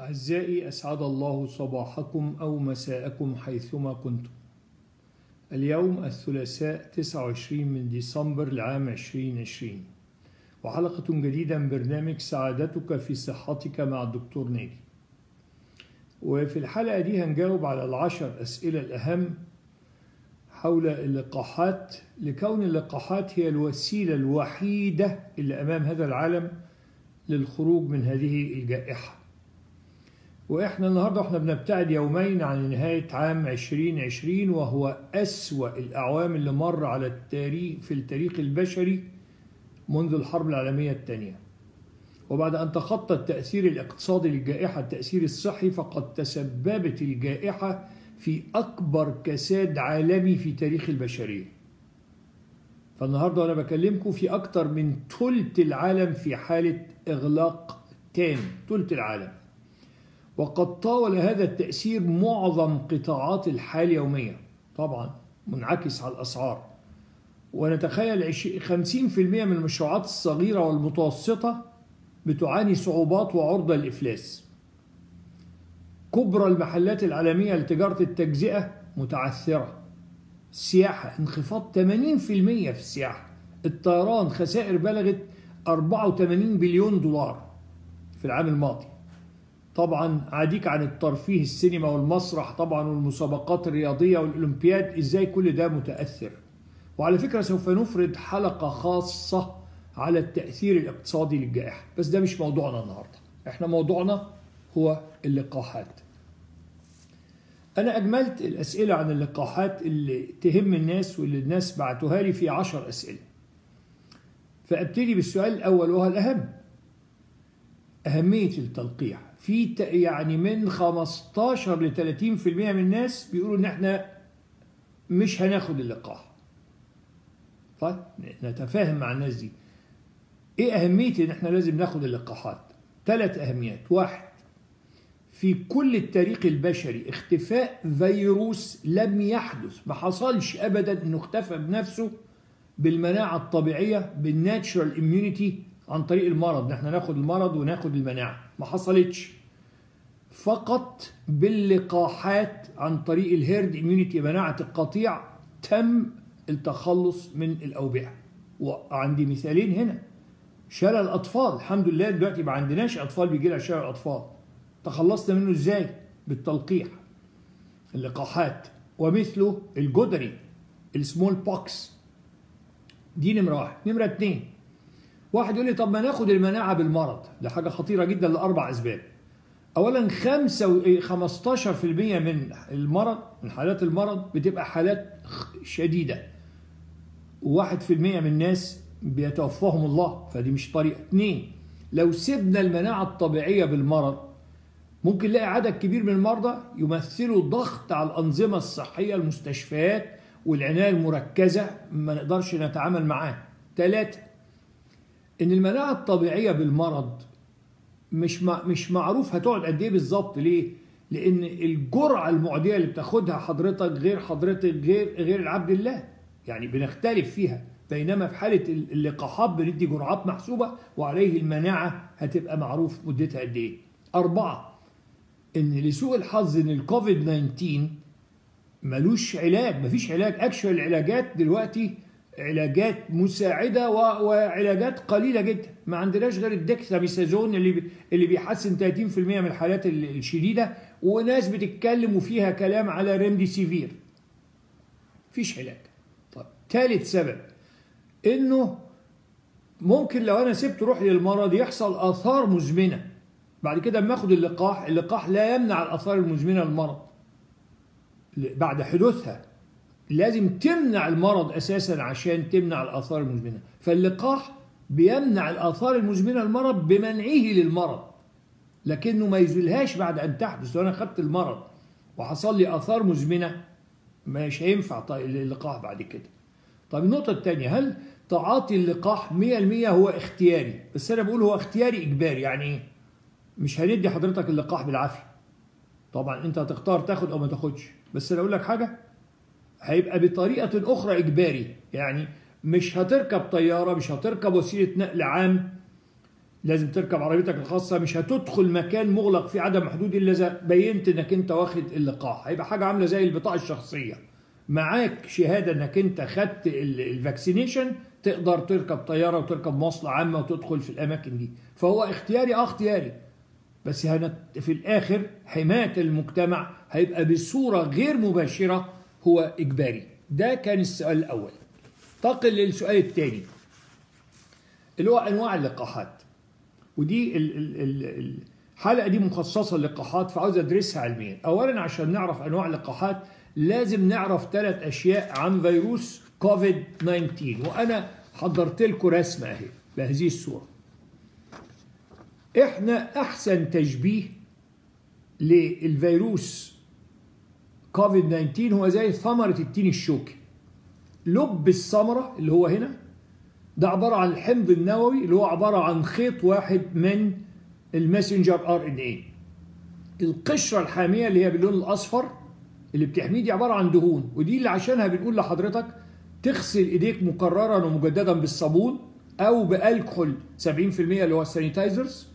أعزائي أسعد الله صباحكم أو مساءكم حيثما كنتم. اليوم الثلاثاء 29 من ديسمبر العام 2020 وحلقة جديدة من برنامج سعادتك في صحتك مع الدكتور ناجي. وفي الحلقة دي هنجاوب على العشر أسئلة الأهم حول اللقاحات لكون اللقاحات هي الوسيلة الوحيدة اللي أمام هذا العالم للخروج من هذه الجائحة. وإحنا النهاردة إحنا بنبتعد يومين عن نهاية عام 2020 وهو أسوأ الأعوام اللي مر على التاريخ في التاريخ البشري منذ الحرب العالمية الثانية وبعد أن تخطى التأثير الاقتصادي للجائحة التأثير الصحي فقد تسببت الجائحة في أكبر كساد عالمي في تاريخ البشرية. فالنهاردة أنا بكلمكم في أكتر من ثلث العالم في حالة إغلاق تام. ثلث العالم. وقد طاول هذا التأثير معظم قطاعات الحياة اليومية. طبعا منعكس على الأسعار. ونتخيل 50% من المشروعات الصغيرة والمتوسطة بتعاني صعوبات وعرضة للإفلاس. كبرى المحلات العالمية لتجارة التجزئة متعثرة. السياحة انخفاض 80% في السياحة. الطيران خسائر بلغت 84 بليون دولار في العام الماضي. طبعا عاديك عن الترفيه السينما والمسرح طبعا والمسابقات الرياضية والأولمبياد إزاي كل ده متأثر؟ وعلى فكرة سوف نفرد حلقة خاصة على التأثير الاقتصادي للجائحة. بس ده مش موضوعنا النهاردة. إحنا موضوعنا هو اللقاحات. أنا أجملت الأسئلة عن اللقاحات اللي تهم الناس واللي الناس بعتوها لي في عشر أسئلة. فأبتدي بالسؤال الأول وهو الأهم. أهمية التلقيح. في يعني من 15 ل 30% من الناس بيقولوا إن إحنا مش هناخد اللقاح. طيب نتفاهم مع الناس دي. إيه أهمية إن إحنا لازم ناخد اللقاحات؟ ثلاث أهميات. واحد في كل التاريخ البشري اختفاء فيروس لم يحدث ما حصلش ابدا إنه اختفى بنفسه بالمناعة الطبيعية بال natural immunity عن طريق المرض نحن ناخد المرض وناخد المناعة. ما حصلتش. فقط باللقاحات عن طريق ال herd immunity مناعة القطيع تم التخلص من الأوبئة. وعندي مثالين هنا. شلل الأطفال. الحمد لله دلوقتي ما عندناش أطفال بيجي لها شلل الأطفال. تخلصنا منه إزاي؟ بالتلقيح. اللقاحات. ومثله الجدري ال smallpox. دي نمرة واحد. نمرة اتنين. واحد يقول لي طب ما ناخد المناعة بالمرض. ده حاجة خطيرة جدا لأربع أسباب. اولا 5 15% من المرض من حالات المرض بتبقى حالات شديدة. و1% من الناس بيتوفاهم الله فدي مش طريقة. اثنين لو سيبنا المناعة الطبيعية بالمرض ممكن نلاقي عدد كبير من المرضى يمثلوا ضغط على الأنظمة الصحية المستشفيات والعناية المركزة ما نقدرش نتعامل معاه. ثلاثة إن المناعه الطبيعية بالمرض مش مش معروف هتقعد قد إيه بالظبط ليه؟ لأن الجرعة المعدية اللي بتاخدها حضرتك غير حضرتك غير غير العبد الله يعني بنختلف فيها بينما في حالة اللقاحات بندي جرعات محسوبة وعليه المناعة هتبقى معروف مدتها قد إيه. أربعة إن لسوء الحظ إن الكوفيد 19 ملوش علاج مفيش علاج اكشوال العلاجات دلوقتي علاجات مساعدة وعلاجات قليلة جدا. ما عندناش غير الدكساميثازون اللي اللي بيحسن 30% من الحالات الشديدة وناس بتتكلم وفيها كلام على ريمدي سيفير مفيش علاج. طيب ثالث سبب إنه ممكن لو أنا سبت روحي للمرض يحصل آثار مزمنة. بعد كده أما آخد اللقاح اللقاح لا يمنع الآثار المزمنة للمرض. بعد حدوثها. لازم تمنع المرض أساسا عشان تمنع الآثار المزمنة. فاللقاح بيمنع الآثار المزمنة للمرض بمنعه للمرض لكنه ما يزيلهاش بعد أن تحدث. لو أنا خدت المرض وحصل لي آثار مزمنة مش هينفع اللقاح بعد كده. طب النقطة الثانية هل تعاطي اللقاح 100% هو اختياري؟ بس أنا بقول هو اختياري إجباري. يعني إيه؟ مش هندي حضرتك اللقاح بالعافية. طبعا أنت هتختار تاخد أو ما تاخدش. بس أنا أقول لك حاجة هيبقى بطريقة أخرى إجباري. يعني مش هتركب طيارة مش هتركب وسيلة نقل عام. لازم تركب عربيتك الخاصة. مش هتدخل مكان مغلق فيه عدم محدود إلا إذا بينت إنك أنت واخد اللقاح. هيبقى حاجة عاملة زي البطاقة الشخصية. معاك شهادة إنك أنت خدت الفاكسينيشن تقدر تركب طيارة وتركب مواصلة عامة وتدخل في الأماكن دي. فهو اختياري أه اختياري. بس في الآخر حماية المجتمع هيبقى بصورة غير مباشرة هو إجباري. ده كان السؤال الأول. انتقل للسؤال الثاني. اللي هو أنواع اللقاحات. ودي ال- ال- ال- الحلقة دي مخصصة للقاحات فعاوز أدرسها علميا. أولا عشان نعرف أنواع اللقاحات لازم نعرف ثلاث أشياء عن فيروس كوفيد 19 وأنا حضرت لكم رسمة أهي بهذه الصورة. إحنا أحسن تشبيه للفيروس كوفيد 19 هو زي ثمرة التين الشوكي. لب الثمرة اللي هو هنا ده عبارة عن الحمض النووي اللي هو عبارة عن خيط واحد من ال messenger RNA القشرة الحامية اللي هي باللون الأصفر اللي بتحميه دي عبارة عن دهون ودي اللي عشانها بنقول لحضرتك تغسل إيديك مكررا ومجددا بالصابون أو بالكحول 70% اللي هو ال sanitizers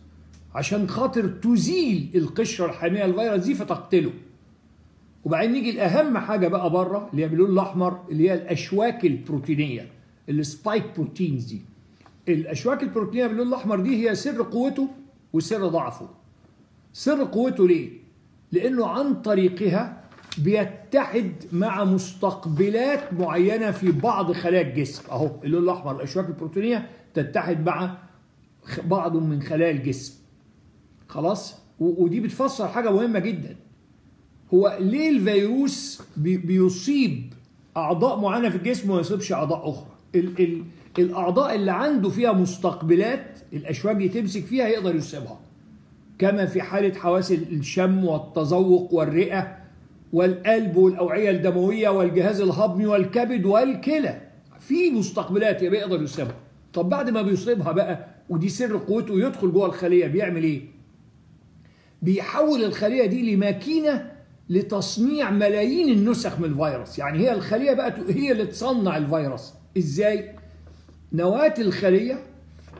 عشان خاطر تزيل القشرة الحامية الفيروس دي فتقتله. وبعدين نيجي الأهم حاجة بقى بره اللي هي باللون الأحمر اللي هي الأشواك البروتينية ال spike proteins دي. الأشواك البروتينية باللون الأحمر دي هي سر قوته وسر ضعفه. سر قوته ليه؟ لأنه عن طريقها بيتحد مع مستقبلات معينة في بعض خلايا الجسم. أهو اللون الأحمر الأشواك البروتينية تتحد مع بعض من خلايا الجسم. خلاص؟ ودي بتفسر حاجة مهمة جدا. هو ليه الفيروس بي- بيصيب أعضاء معينة في الجسم وما يصيبش أعضاء أخرى؟ ال ال الأعضاء اللي عنده فيها مستقبلات الاشواك دي تمسك فيها يقدر يصيبها. كما في حالة حواس الشم والتذوق والرئة والقلب والأوعية الدموية والجهاز الهضمي والكبد والكلى. في مستقبلات يبقى يقدر يصيبها. طب بعد ما بيصيبها بقى ودي سر قوته يدخل جوه الخلية بيعمل إيه؟ بيحول الخلية دي لماكينة لتصنيع ملايين النسخ من الفيروس. يعني هي الخلية بقى هي اللي تصنع الفيروس. إزاي؟ نواة الخلية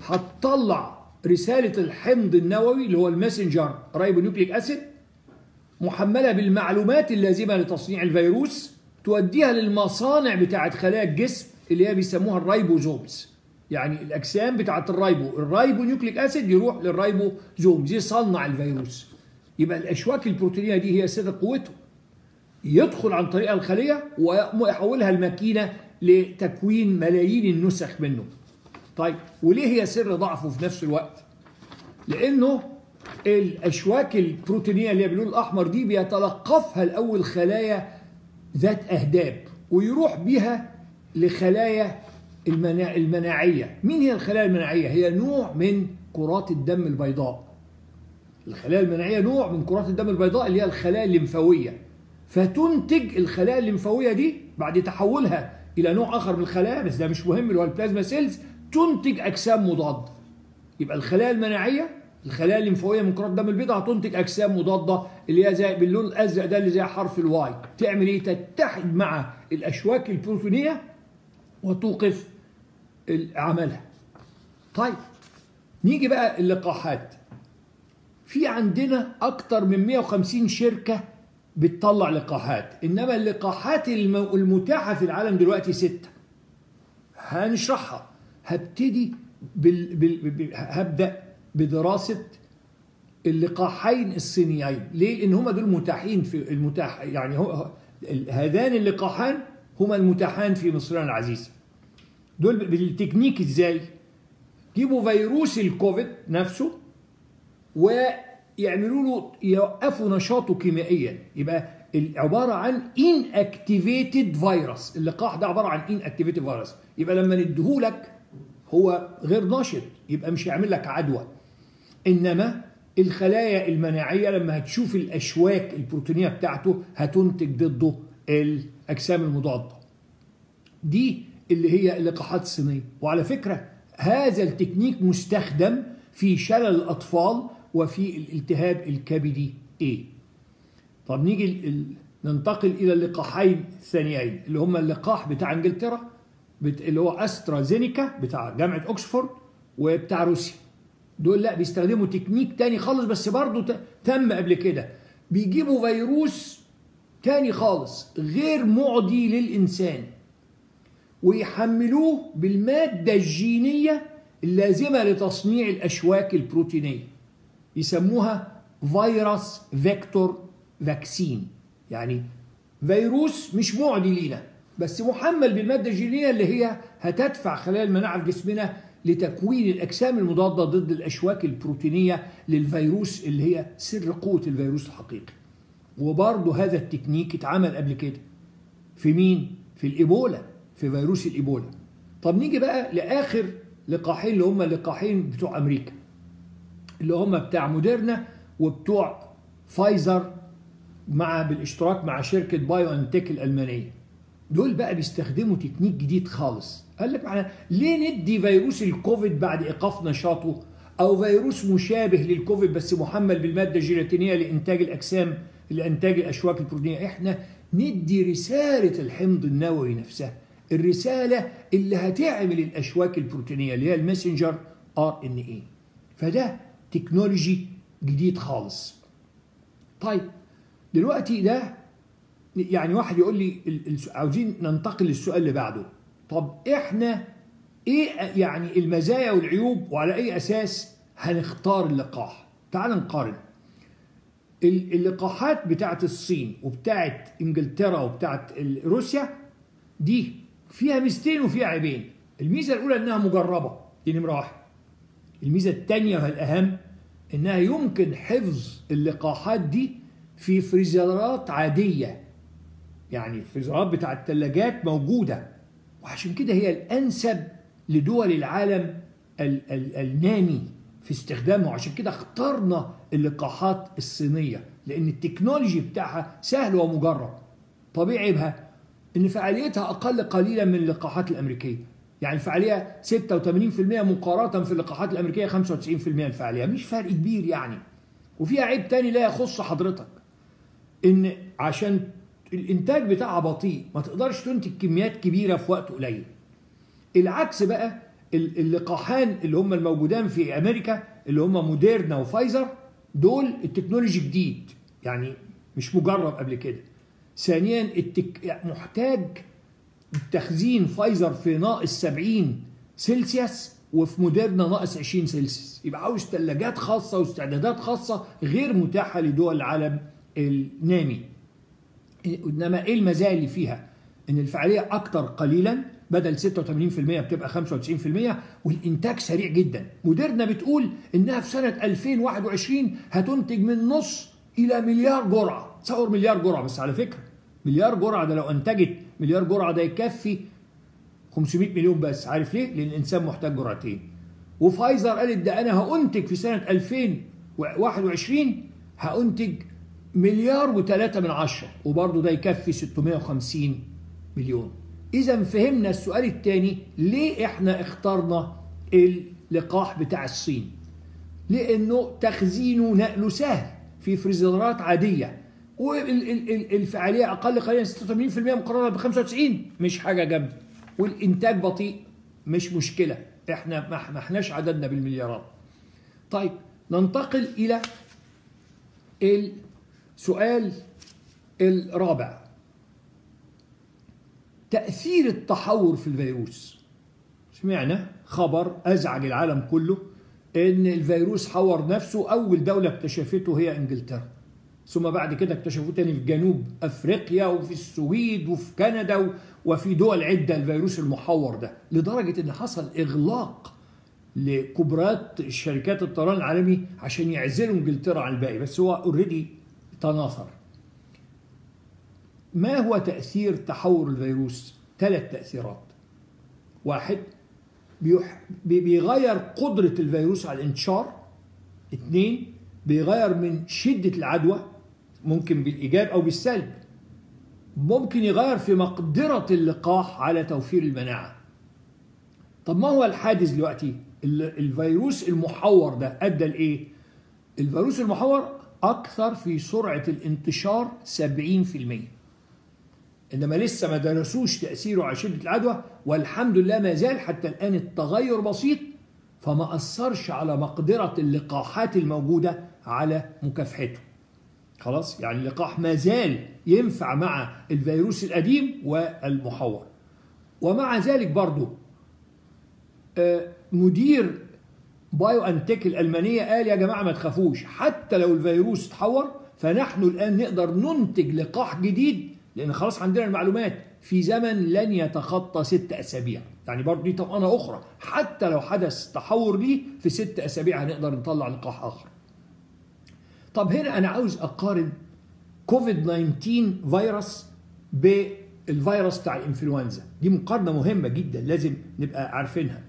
هتطلع رسالة الحمض النووي اللي هو ال messenger ribonucleic acid محملة بالمعلومات اللازمة لتصنيع الفيروس توديها للمصانع بتاعة خلايا الجسم اللي هي بيسموها ال ribosomes. يعني الأجسام بتاعة ال ribo. ال ribonucleic acid يروح لل ribosomes يصنع الفيروس. يبقى الأشواك البروتينية دي هي سر قوته. يدخل عن طريق الخلية ويحولها لماكينة لتكوين ملايين النسخ منه. طيب وليه هي سر ضعفه في نفس الوقت؟ لأنه الأشواك البروتينية اللي باللون الأحمر دي بيتلقفها الأول خلايا ذات أهداب ويروح بيها لخلايا المنا... المناعية. مين هي الخلايا المناعية؟ هي نوع من كرات الدم البيضاء. الخلايا المناعية نوع من كرات الدم البيضاء اللي هي الخلايا الليمفاوية. فتنتج الخلايا الليمفاوية دي بعد تحولها إلى نوع آخر من الخلايا بس ده مش مهم اللي هو ال plasma cells تنتج أجسام مضادة. يبقى الخلايا المناعية الخلايا الليمفاوية من كرات الدم البيضاء هتنتج أجسام مضادة اللي هي زي باللون الأزرق ده اللي زي حرف الواي تعمل إيه؟ تتحد مع الأشواك البروتينيه وتوقف عملها. طيب نيجي بقى اللقاحات في عندنا أكتر من 150 شركة بتطلع لقاحات. إنما اللقاحات المتاحة في العالم دلوقتي ستة. هنشرحها. هبتدي بال... بال... بال... هبدأ بدراسة اللقاحين الصينيين. ليه؟ لأن هما دول متاحين في المتاح يعني هو هذان اللقاحان هما المتاحان في مصرنا العزيزه دول بالتكنيك إزاي؟ جيبوا فيروس الكوفيد نفسه ويعملوا له يوقفوا نشاطه كيميائيا. يبقى عبارة عن inactivated virus اللقاح ده عبارة عن inactivated virus يبقى لما نديهولك هو غير نشط يبقى مش هيعمل لك عدوى. إنما الخلايا المناعية لما هتشوف الأشواك البروتينية بتاعته هتنتج ضده الأجسام المضادة. دي اللي هي اللقاحات الصينية. وعلى فكرة هذا التكنيك مستخدم في شلل الأطفال وفي الالتهاب الكبدي A. طب نيجي ننتقل إلى اللقاحين الثانيين اللي هما اللقاح بتاع إنجلترا اللي هو أسترازينيكا بتاع جامعة اوكسفورد وبتاع روسيا. دول لا بيستخدموا تكنيك تاني خالص بس برضه ت- تم قبل كده. بيجيبوا فيروس تاني خالص غير معدي للإنسان. ويحملوه بالمادة الجينية اللازمة لتصنيع الأشواك البروتينية. يسموها virus vector vaccine. يعني فيروس مش معدي لينا بس محمل بالمادة الجينية اللي هي هتدفع خلايا المناعة في جسمنا لتكوين الأجسام المضادة ضد الأشواك البروتينية للفيروس اللي هي سر قوة الفيروس الحقيقي. وبرضه هذا التكنيك اتعمل قبل كده. في مين؟ في الإيبولا في فيروس الإيبولا. طب نيجي بقى لآخر لقاحين اللي هم اللقاحين بتوع أمريكا. اللي هم بتاع موديرنا وبتوع فايزر مع بالاشتراك مع شركة بايو انتك الألمانية. دول بقى بيستخدموا تكنيك جديد خالص. قال لك معنا ليه ندي فيروس الكوفيد بعد إيقاف نشاطه أو فيروس مشابه للكوفيد بس محمل بالمادة الجينية لإنتاج الأجسام لإنتاج الأشواك البروتينية؟ إحنا ندي رسالة الحمض النووي نفسها الرسالة اللي هتعمل الأشواك البروتينية اللي هي ال messenger RNA فده technology جديد خالص. طيب دلوقتي ده يعني واحد يقول لي عاوزين ننتقل للسؤال اللي بعده. طب إحنا إيه يعني المزايا والعيوب وعلى أي أساس هنختار اللقاح؟ تعال نقارن. ال- اللقاحات بتاعت الصين وبتاعت إنجلترا وبتاعت روسيا دي فيها ميزتين وفيها عيبين. الميزة الأولى إنها مجربة. دي نمره واحد الميزة الثانية والاهم إنها يمكن حفظ اللقاحات دي في فريزرات عادية. يعني الفريزرات بتاع الثلاجات موجودة وعشان كده هي الأنسب لدول العالم ال ال النامي في استخدامه عشان كده اخترنا اللقاحات الصينية لأن التكنولوجي بتاعها سهل ومجرب. طبيعي عيبها إن فعاليتها أقل قليلا من اللقاحات الأمريكية. يعني الفعالية 86% مقارنة في اللقاحات الأمريكية 95% الفعالية. مش فرق كبير يعني. وفيها عيب تاني لا يخص حضرتك إن عشان الإنتاج بتاعها بطيء ما تقدرش تنتج كميات كبيرة في وقت قليل. العكس بقى ال- اللقاحان اللي هم الموجودان في أمريكا اللي هم موديرنا وفايزر دول التكنولوجي جديد. يعني مش مجرب قبل كده. ثانيا التك... محتاج تخزين فايزر في ناقص 70 سلسيوس وفي موديرنا ناقص 20 سلسيوس. يبقى عاوز ثلاجات خاصة واستعدادات خاصة غير متاحة لدول العالم النامي. إنما إيه المزايا اللي فيها؟ إن الفعالية أكتر قليلا بدل 86% بتبقى 95% والإنتاج سريع جدا. موديرنا بتقول إنها في سنة 2021 هتنتج من نص إلى مليار جرعة. تصور مليار جرعة بس على فكرة. مليار جرعة ده لو أنتجت مليار جرعة ده يكفي 500 مليون بس. عارف ليه؟ لأن الإنسان محتاج جرعتين. وفايزر قالت ده أنا هأنتج في سنة 2021 هأنتج مليار وثلاثة من عشرة وبرضه ده يكفي 650 مليون. إذا فهمنا السؤال الثاني ليه إحنا اخترنا اللقاح بتاع الصين؟ لأنه تخزينه ونقله سهل في فريزرات عادية. والفعالية أقل قليلا 86% مقارنة ب 95 مش حاجة جامدة. والإنتاج بطيء. مش مشكلة. إحنا ما إحناش عددنا بالمليارات. طيب ننتقل إلى السؤال الرابع. تأثير التحور في الفيروس. سمعنا خبر أزعج العالم كله إن الفيروس حور نفسه. أول دولة اكتشفته هي إنجلترا. ثم بعد كده اكتشفوه تاني في جنوب أفريقيا وفي السويد وفي كندا وفي دول عدة الفيروس المحور ده لدرجة إن حصل إغلاق لكبرات شركات الطيران العالمي عشان يعزلوا إنجلترا عن الباقي بس هو اوريدي تناثر ما هو تأثير تحور الفيروس؟ ثلاث تأثيرات واحد. بيغير قدرة الفيروس على الانتشار اثنين بيغير من شدة العدوى ممكن بالإيجاب أو بالسلب. ممكن يغير في مقدرة اللقاح على توفير المناعة. طب ما هو الحادث دلوقتي؟ الفيروس المحور ده أدى لإيه؟ الفيروس المحور أكثر في سرعة الانتشار 70% إنما لسه ما درسوش تأثيره على شدة العدوى والحمد لله ما زال حتى الآن التغير بسيط فما أثرش على مقدرة اللقاحات الموجودة على مكافحته. خلاص؟ يعني اللقاح ما زال ينفع مع الفيروس القديم والمحور. ومع ذلك برضو آه، مدير بايو انتك الألمانية قال يا جماعة ما تخافوش حتى لو الفيروس اتحور فنحن الآن نقدر ننتج لقاح جديد لأن خلاص عندنا المعلومات في زمن لن يتخطى ست أسابيع. يعني برضه دي طمأنة أخرى حتى لو حدث تحور ليه في ست أسابيع هنقدر نطلع لقاح آخر. طب هنا أنا عاوز أقارن كوفيد 19 فيروس بالفيروس بتاع الإنفلونزا. دي مقارنة مهمة جدا لازم نبقى عارفينها.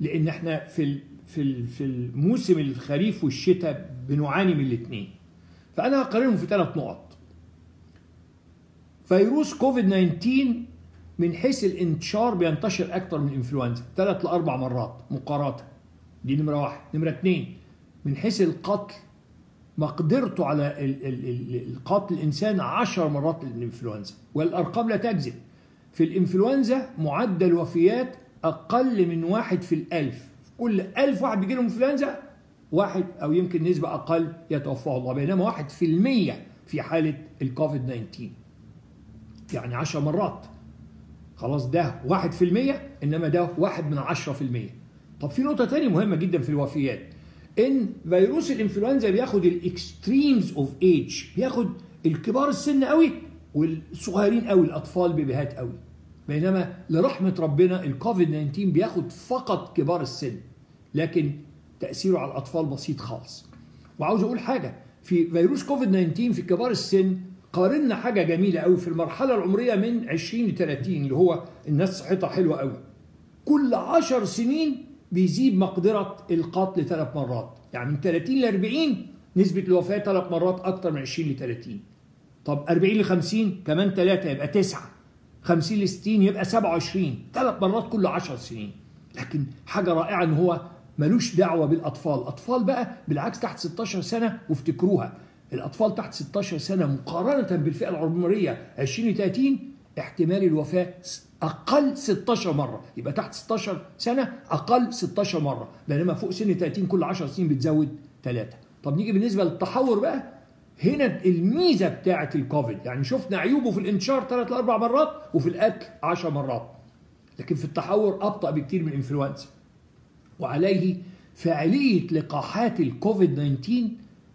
لأن إحنا في في في الموسم الخريف والشتاء بنعاني من الاثنين فأنا هقارنهم في ثلاث نقط. فيروس كوفيد 19 من حيث الانتشار بينتشر أكتر من الانفلونزا ثلاث لأربع مرات مقارنة. دي نمرة واحد. نمرة اثنين من حيث القتل مقدرته على ال- ال- ال- القتل الإنسان عشر مرات الانفلونزا والأرقام لا تكذب في الإنفلونزا معدل وفيات أقل من واحد في الألف. كل ألف واحد بيجي له إنفلونزا واحد أو يمكن نسبة أقل يتوفاه الله بينما واحد في المية في حالة الكوفيد 19 يعني عشر مرات. خلاص ده واحد في المية إنما ده واحد من عشرة في المية. طب في نقطة تانية مهمة جدا في الوفيات. إن فيروس الإنفلونزا بياخد الإكستريمز أوف إيج بياخد الكبار السن قوي والصغيرين قوي الأطفال بيبيهات قوي. بينما لرحمة ربنا الكوفيد 19 بياخد فقط كبار السن لكن تأثيره على الأطفال بسيط خالص. وعاوز أقول حاجة في فيروس كوفيد 19 في كبار السن قارنا حاجة جميلة قوي في المرحلة العمرية من 20 ل 30 اللي هو الناس صحتها حلوة قوي. كل 10 سنين بيزيد مقدرة القتل ثلاث مرات. يعني من 30 ل 40 نسبة الوفاة ثلاث مرات أكتر من 20 ل 30 طب 40 ل 50 كمان ثلاثة يبقى 9 50 ل 60 يبقى 27 ثلاث مرات كل 10 سنين. لكن حاجة رائعة إن هو ملوش دعوة بالأطفال. الاطفال بقى بالعكس تحت 16 سنة وافتكروها. الأطفال تحت 16 سنة مقارنة بالفئة العمرية 20 ل 30 احتمال الوفاة أقل 16 مرة. يبقى تحت 16 سنة أقل 16 مرة. بينما فوق سن 30 كل 10 سنين بتزود ثلاثة طب نيجي بالنسبة للتحور بقى هنا الميزة بتاعة الكوفيد. يعني شفنا عيوبه في الانتشار ثلاث لأربع مرات وفي القتل 10 مرات. لكن في التحور أبطأ بكتير من الإنفلونزا. وعليه فاعليه لقاحات الكوفيد 19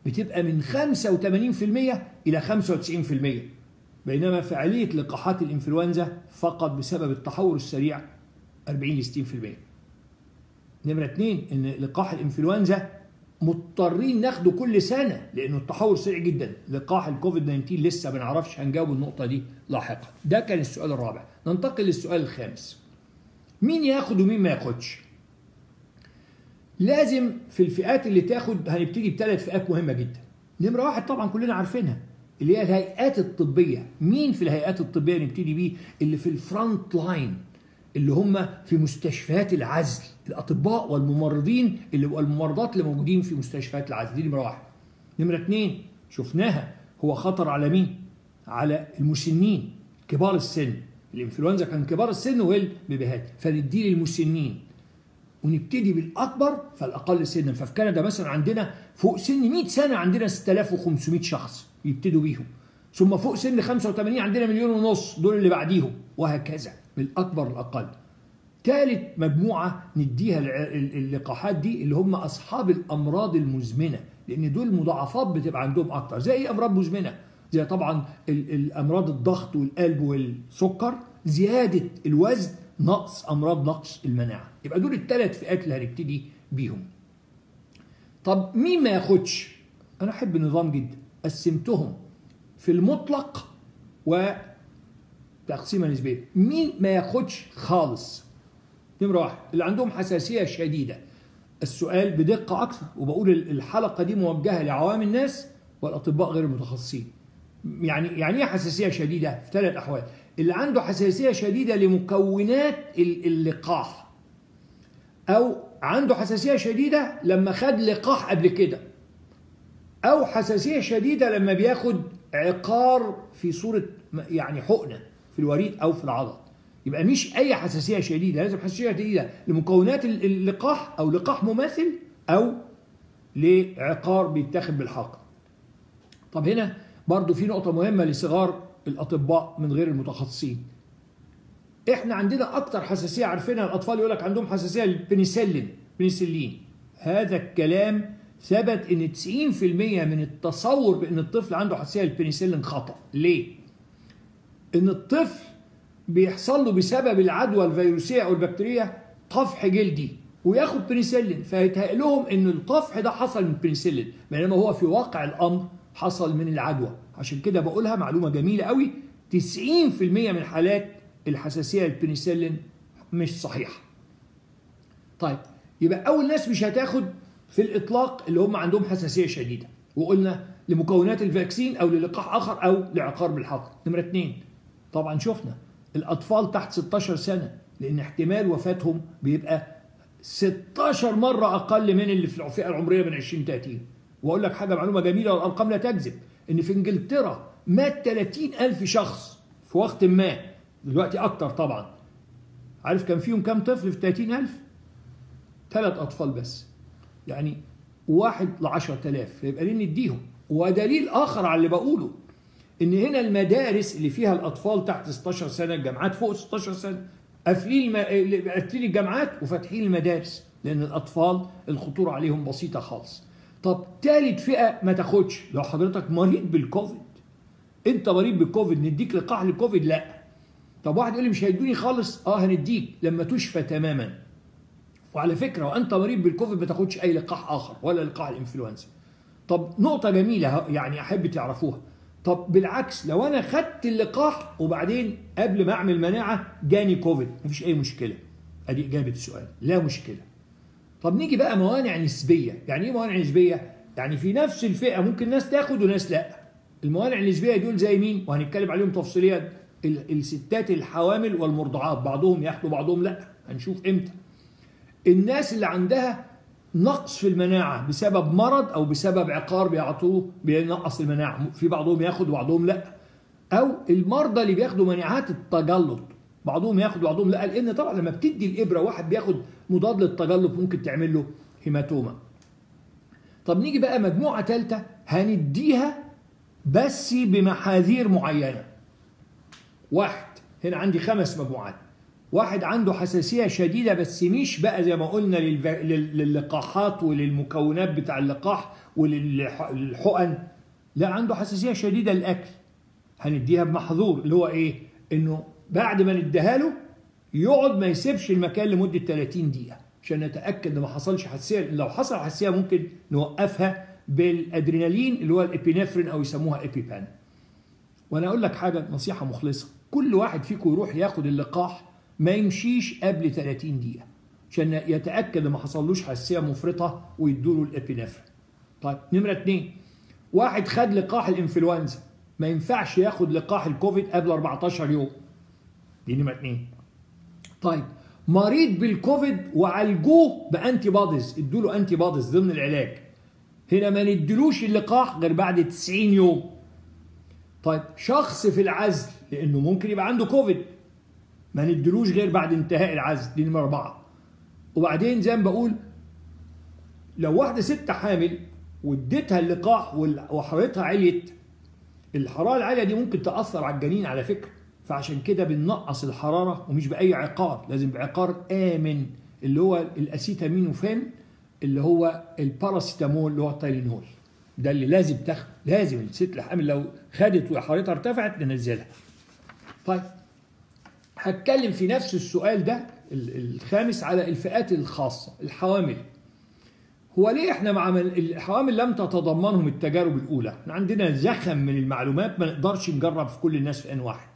بتبقى من 85% إلى 95% بينما فعالية لقاحات الإنفلونزا فقط بسبب التحور السريع 40 ل 60% نمرة اثنين إن لقاح الإنفلونزا مضطرين ناخده كل سنة لأنه التحور سريع جدا. لقاح الكوفيد 19 لسه ما نعرفش هنجاوب النقطة دي لاحقا. ده كان السؤال الرابع. ننتقل للسؤال الخامس. مين ياخد ومين ما ياخدش؟ لازم في الفئات اللي تاخد هنبتدي بثلاث فئات مهمة جدا. نمرة واحد طبعا كلنا عارفينها. اللي هي الهيئات الطبية، مين في الهيئات الطبية نبتدي بيه؟ اللي في ال front line اللي هم في مستشفيات العزل، الأطباء والممرضين اللي والممرضات اللي موجودين في مستشفيات العزل دي نمرة واحد. نمرة اثنين شفناها هو خطر على مين؟ على المسنين كبار السن. الإنفلونزا كان كبار السن والبيبيهات فنديه للمسنين ونبتدي بالأكبر فالأقل سنا ففي كندا مثلا عندنا فوق سن 100 سنة عندنا 6500 شخص يبتدوا بيهم. ثم فوق سن 85 عندنا مليون ونص دول اللي بعديهم وهكذا من الاكبر للاقل ثالث مجموعة نديها اللقاحات دي اللي هم أصحاب الأمراض المزمنة لأن دول المضاعفات بتبقى عندهم أكتر زي إيه أمراض مزمنة؟ زي طبعا الأمراض الضغط والقلب والسكر زيادة الوزن نقص أمراض نقص المناعة. يبقى دول الثلاث فئات اللي هنبتدي بيهم. طب مين ما ياخدش؟ أنا أحب النظام جدا. قسمتهم في المطلق وتقسيمه نسبية. مين ما ياخدش خالص؟ نمرة واحد اللي عندهم حساسية شديدة. السؤال بدقة أكثر وبقول الحلقة دي موجهة لعوام الناس والأطباء غير المتخصصين. يعني يعني إيه حساسية شديدة؟ في ثلاث أحوال. اللي عنده حساسية شديدة لمكونات اللقاح. أو عنده حساسية شديدة لما خد لقاح قبل كده. أو حساسية شديدة لما بياخد عقار في صورة يعني حقنة في الوريد أو في العضل. يبقى مش أي حساسية شديدة لازم حساسية شديدة لمكونات اللقاح أو لقاح مماثل أو لعقار بيتاخد بالحقن طب هنا برضو في نقطة مهمة لصغار الأطباء من غير المتخصصين. إحنا عندنا أكتر حساسية عارفينها الأطفال يقول لك عندهم حساسية للبنسلين بنسلين. هذا الكلام ثبت إن 90% من التصور بأن الطفل عنده حساسية للبنسلين خطأ. ليه؟ إن الطفل بيحصل له بسبب العدوى الفيروسية أو البكتيرية طفح جلدي وياخد بنسلين فيتهيأ لهم إن الطفح ده حصل من بنسلين بينما هو في واقع الأمر حصل من العدوى. عشان كده بقولها معلومة جميلة قوي 90% من حالات الحساسية للبنسلين مش صحيحة. طيب يبقى أول ناس مش هتاخد في الإطلاق اللي هم عندهم حساسية شديدة. وقلنا لمكونات الفاكسين أو للقاح آخر أو لعقار بالحقن نمرة اثنين طبعا شفنا الأطفال تحت 16 سنة لأن احتمال وفاتهم بيبقى 16 مرة أقل من اللي في الفئة العمرية من 20 30 وأقول لك حاجة معلومة جميلة والأرقام لا تكذب إن في إنجلترا مات 30 ألف شخص في وقت ما. دلوقتي أكتر طبعا. عارف كان فيهم كام طفل في 30 ألف؟ ثلاث أطفال بس. يعني واحد ل 10000 فيبقى ليه نديهم. ودليل آخر على اللي بقوله إن هنا المدارس اللي فيها الأطفال تحت 16 سنة الجامعات فوق 16 سنة قافلين. قافلين الجامعات وفاتحين المدارس لأن الأطفال الخطورة عليهم بسيطة خالص. طب ثالث فئة ما تاخدش. لو حضرتك مريض بالكوفيد. أنت مريض بالكوفيد نديك لقاح للكوفيد؟ لا. طب واحد يقول لي مش هيدوني خالص؟ آه هنديك. لما تشفى تماما. وعلى فكرة وأنت مريض بالكوفيد ما تاخدش أي لقاح آخر ولا لقاح الإنفلونزا. طب نقطة جميلة يعني أحب تعرفوها. طب بالعكس لو أنا خدت اللقاح وبعدين قبل ما أعمل مناعة جاني كوفيد مفيش أي مشكلة. أدي إجابة السؤال. لا مشكلة. طب نيجي بقى موانع نسبية. يعني إيه موانع نسبية؟ يعني في نفس الفئة ممكن ناس تاخد وناس لأ. الموانع النسبية دول زي مين؟ وهنتكلم عليهم تفصيليا. الستات الحوامل والمرضعات بعضهم ياخدوا بعضهم لأ. هنشوف إمتى. الناس اللي عندها نقص في المناعة بسبب مرض أو بسبب عقار بيعطوه بينقص المناعة في بعضهم ياخد وبعضهم لا. أو المرضى اللي بياخدوا مناعات التجلط بعضهم ياخد وبعضهم لا. لأن طبعا لما بتدي الإبرة واحد بياخد مضاد للتجلط ممكن تعمل له هيماتوما. طب نيجي بقى مجموعة ثالثة هنديها بس بمحاذير معينة. واحد هنا عندي خمس مجموعات. واحد عنده حساسية شديدة بس مش بقى زي ما قلنا للقاحات وللمكونات بتاع اللقاح وللحقن. لا عنده حساسية شديدة للأكل. هنديها بمحظور اللي هو إيه؟ إنه بعد ما نديها له يقعد ما يسيبش المكان لمدة 30 دقيقة عشان نتأكد إن ما حصلش حساسية. لو حصل حساسية ممكن نوقفها بالأدرينالين اللي هو الإبينفرين أو يسموها إبيبان. وأنا أقول لك حاجة نصيحة مخلصة. كل واحد فيكم يروح ياخد اللقاح ما يمشيش قبل 30 دقيقة عشان يتأكد ما حصلوش حساسية مفرطة ويدوله الابينفرين. طيب نمرة اتنين واحد خد لقاح الإنفلونزا ما ينفعش ياخد لقاح الكوفيد قبل 14 يوم. دي نمرة اتنين. طيب مريض بالكوفيد وعالجوه ب antibodies ادوا له antibodies ضمن العلاج. هنا ما ندلوش اللقاح غير بعد 90 يوم. طيب شخص في العزل لأنه ممكن يبقى عنده كوفيد ما ندلوش غير بعد انتهاء العزل دي نمرة أربعة. وبعدين زي ما بقول لو واحدة ست حامل واديتها اللقاح وحرارتها عليت الحرارة العالية دي ممكن تأثر على الجنين على فكرة. فعشان كده بننقص الحرارة ومش بأي عقار لازم بعقار آمن اللي هو الأسيتامينوفين اللي هو الباراسيتامول اللي هو التايلينول ده اللي لازم تاخد لازم الست الحامل لو خدت وحرارتها ارتفعت ننزلها طيب. هتكلم في نفس السؤال ده الخامس على الفئات الخاصة الحوامل. هو ليه إحنا مع الحوامل لم تتضمنهم التجارب الأولى؟ إحنا عندنا زخم من المعلومات ما نقدرش نجرب في كل الناس في آن واحد.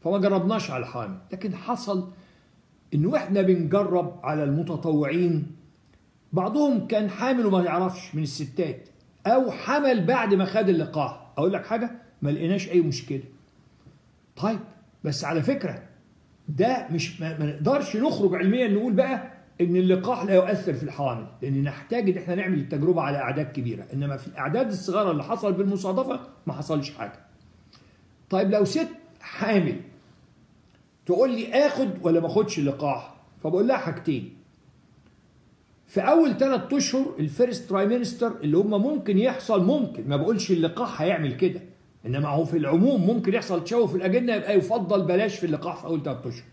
فما جربناش على الحوامل. لكن حصل انه إحنا بنجرب على المتطوعين بعضهم كان حامل وما يعرفش من الستات أو حمل بعد ما خد اللقاح. أقول لك حاجة ما لقيناش أي مشكلة. طيب بس على فكرة ده مش ما, نقدرش نخرج علميا نقول بقى إن اللقاح لا يؤثر في الحوامل لأن نحتاج إن إحنا نعمل التجربة على أعداد كبيرة إنما في الأعداد الصغيرة اللي حصل بالمصادفة ما حصلش حاجة. طيب لو ست حامل تقول لي آخد ولا ما آخدش اللقاح؟ فبقول لها حاجتين. في أول ثلاث أشهر ال first trimester اللي هم ممكن يحصل ممكن ما بقولش اللقاح هيعمل كده. إنما هو في العموم ممكن يحصل تشوه في الأجنة يبقى يفضل بلاش في اللقاح في أول ثلاث اشهر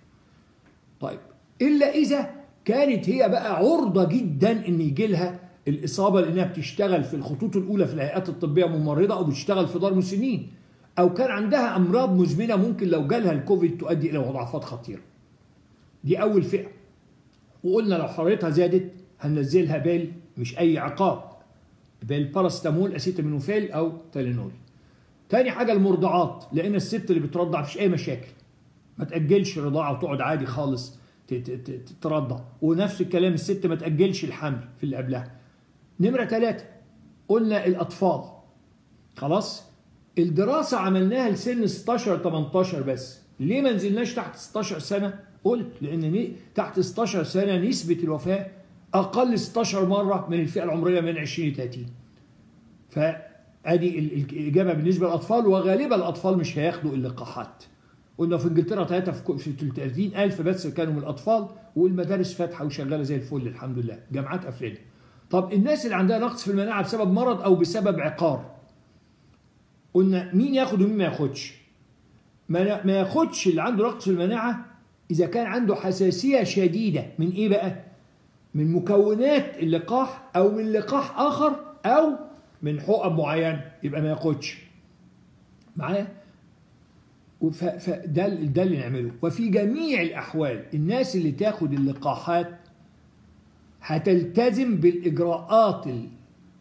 طيب إلا إذا كانت هي بقى عرضة جدا إن يجي لها الإصابة لأنها بتشتغل في الخطوط الأولى في الهيئات الطبية ممرضة أو بتشتغل في دار مسنين أو كان عندها أمراض مزمنة ممكن لو جالها الكوفيد تؤدي إلى مضاعفات خطيرة. دي أول فئة. وقلنا لو حرارتها زادت هننزلها بال مش أي عقاب بالباراستامول أسيتامينوفيل أو تالينول. تاني حاجة المرضعات لأن الست اللي بترضع مفيش أي مشاكل. ما تأجلش الرضاعه وتقعد عادي خالص ترضع ونفس الكلام الست ما تأجلش الحمل في اللي قبلها. نمرة ثلاثة قلنا الأطفال. خلاص؟ الدراسة عملناها لسن 16 18 بس. ليه ما نزلناش تحت 16 سنة؟ قلت لأن تحت 16 سنة نسبة الوفاة أقل 16 مرة من الفئة العمرية من 20 ل 30 فادي الاجابه بالنسبة للاطفال وغالبا الاطفال مش هياخدوا اللقاحات. قلنا في انجلترا ثلاثة في 30 ألف بس كانوا من الأطفال والمدارس فاتحة وشغالة زي الفل الحمد لله جامعات قافلين طب الناس اللي عندها نقص في المناعة بسبب مرض أو بسبب عقار؟ قلنا مين ياخد ومين ما ياخدش؟ ما ياخدش اللي عنده نقص في المناعة إذا كان عنده حساسية شديدة. من إيه بقى؟ من مكونات اللقاح أو من لقاح آخر أو من حقن معينه يبقى ما ياخدش. معايا؟ فده ده اللي نعمله. وفي جميع الأحوال الناس اللي تاخد اللقاحات هتلتزم بالإجراءات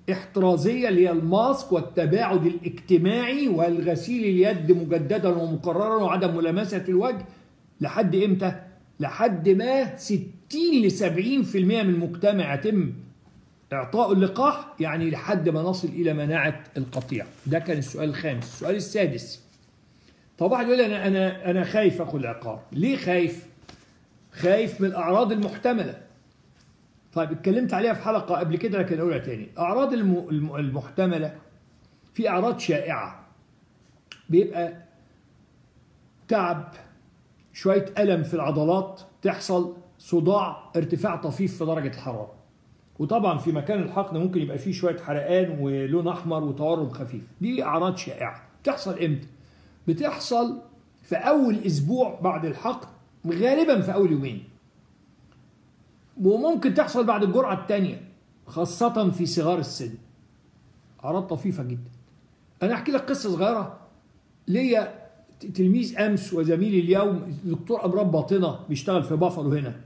الاحترازية اللي هي الماسك والتباعد الاجتماعي والغسيل اليد مجددا ومكررا وعدم ملامسة الوجه لحد إمتى؟ لحد ما 60 ل 70% من المجتمع يتم إعطاء اللقاح يعني لحد ما نصل إلى مناعة القطيع. ده كان السؤال الخامس. السؤال السادس. طبعا يقول أنا أنا أنا خايف اخد العقار. ليه خايف؟ خايف من الأعراض المحتملة. طيب اتكلمت عليها في حلقة قبل كده لكن أقولها تاني. الاعراض المحتملة في أعراض شائعة. بيبقى تعب شوية ألم في العضلات تحصل صداع ارتفاع طفيف في درجة الحرارة. وطبعا في مكان الحقن ممكن يبقى فيه شوية حرقان ولون أحمر وتورم خفيف. دي أعراض شائعة. بتحصل إمتى؟ بتحصل في أول أسبوع بعد الحقن غالبا في أول يومين. وممكن تحصل بعد الجرعة الثانية خاصة في صغار السن. أعراض طفيفة جدا. أنا أحكي لك قصة صغيرة. ليا تلميذ أمس وزميلي اليوم دكتور امراض باطنة بيشتغل في بافلو هنا.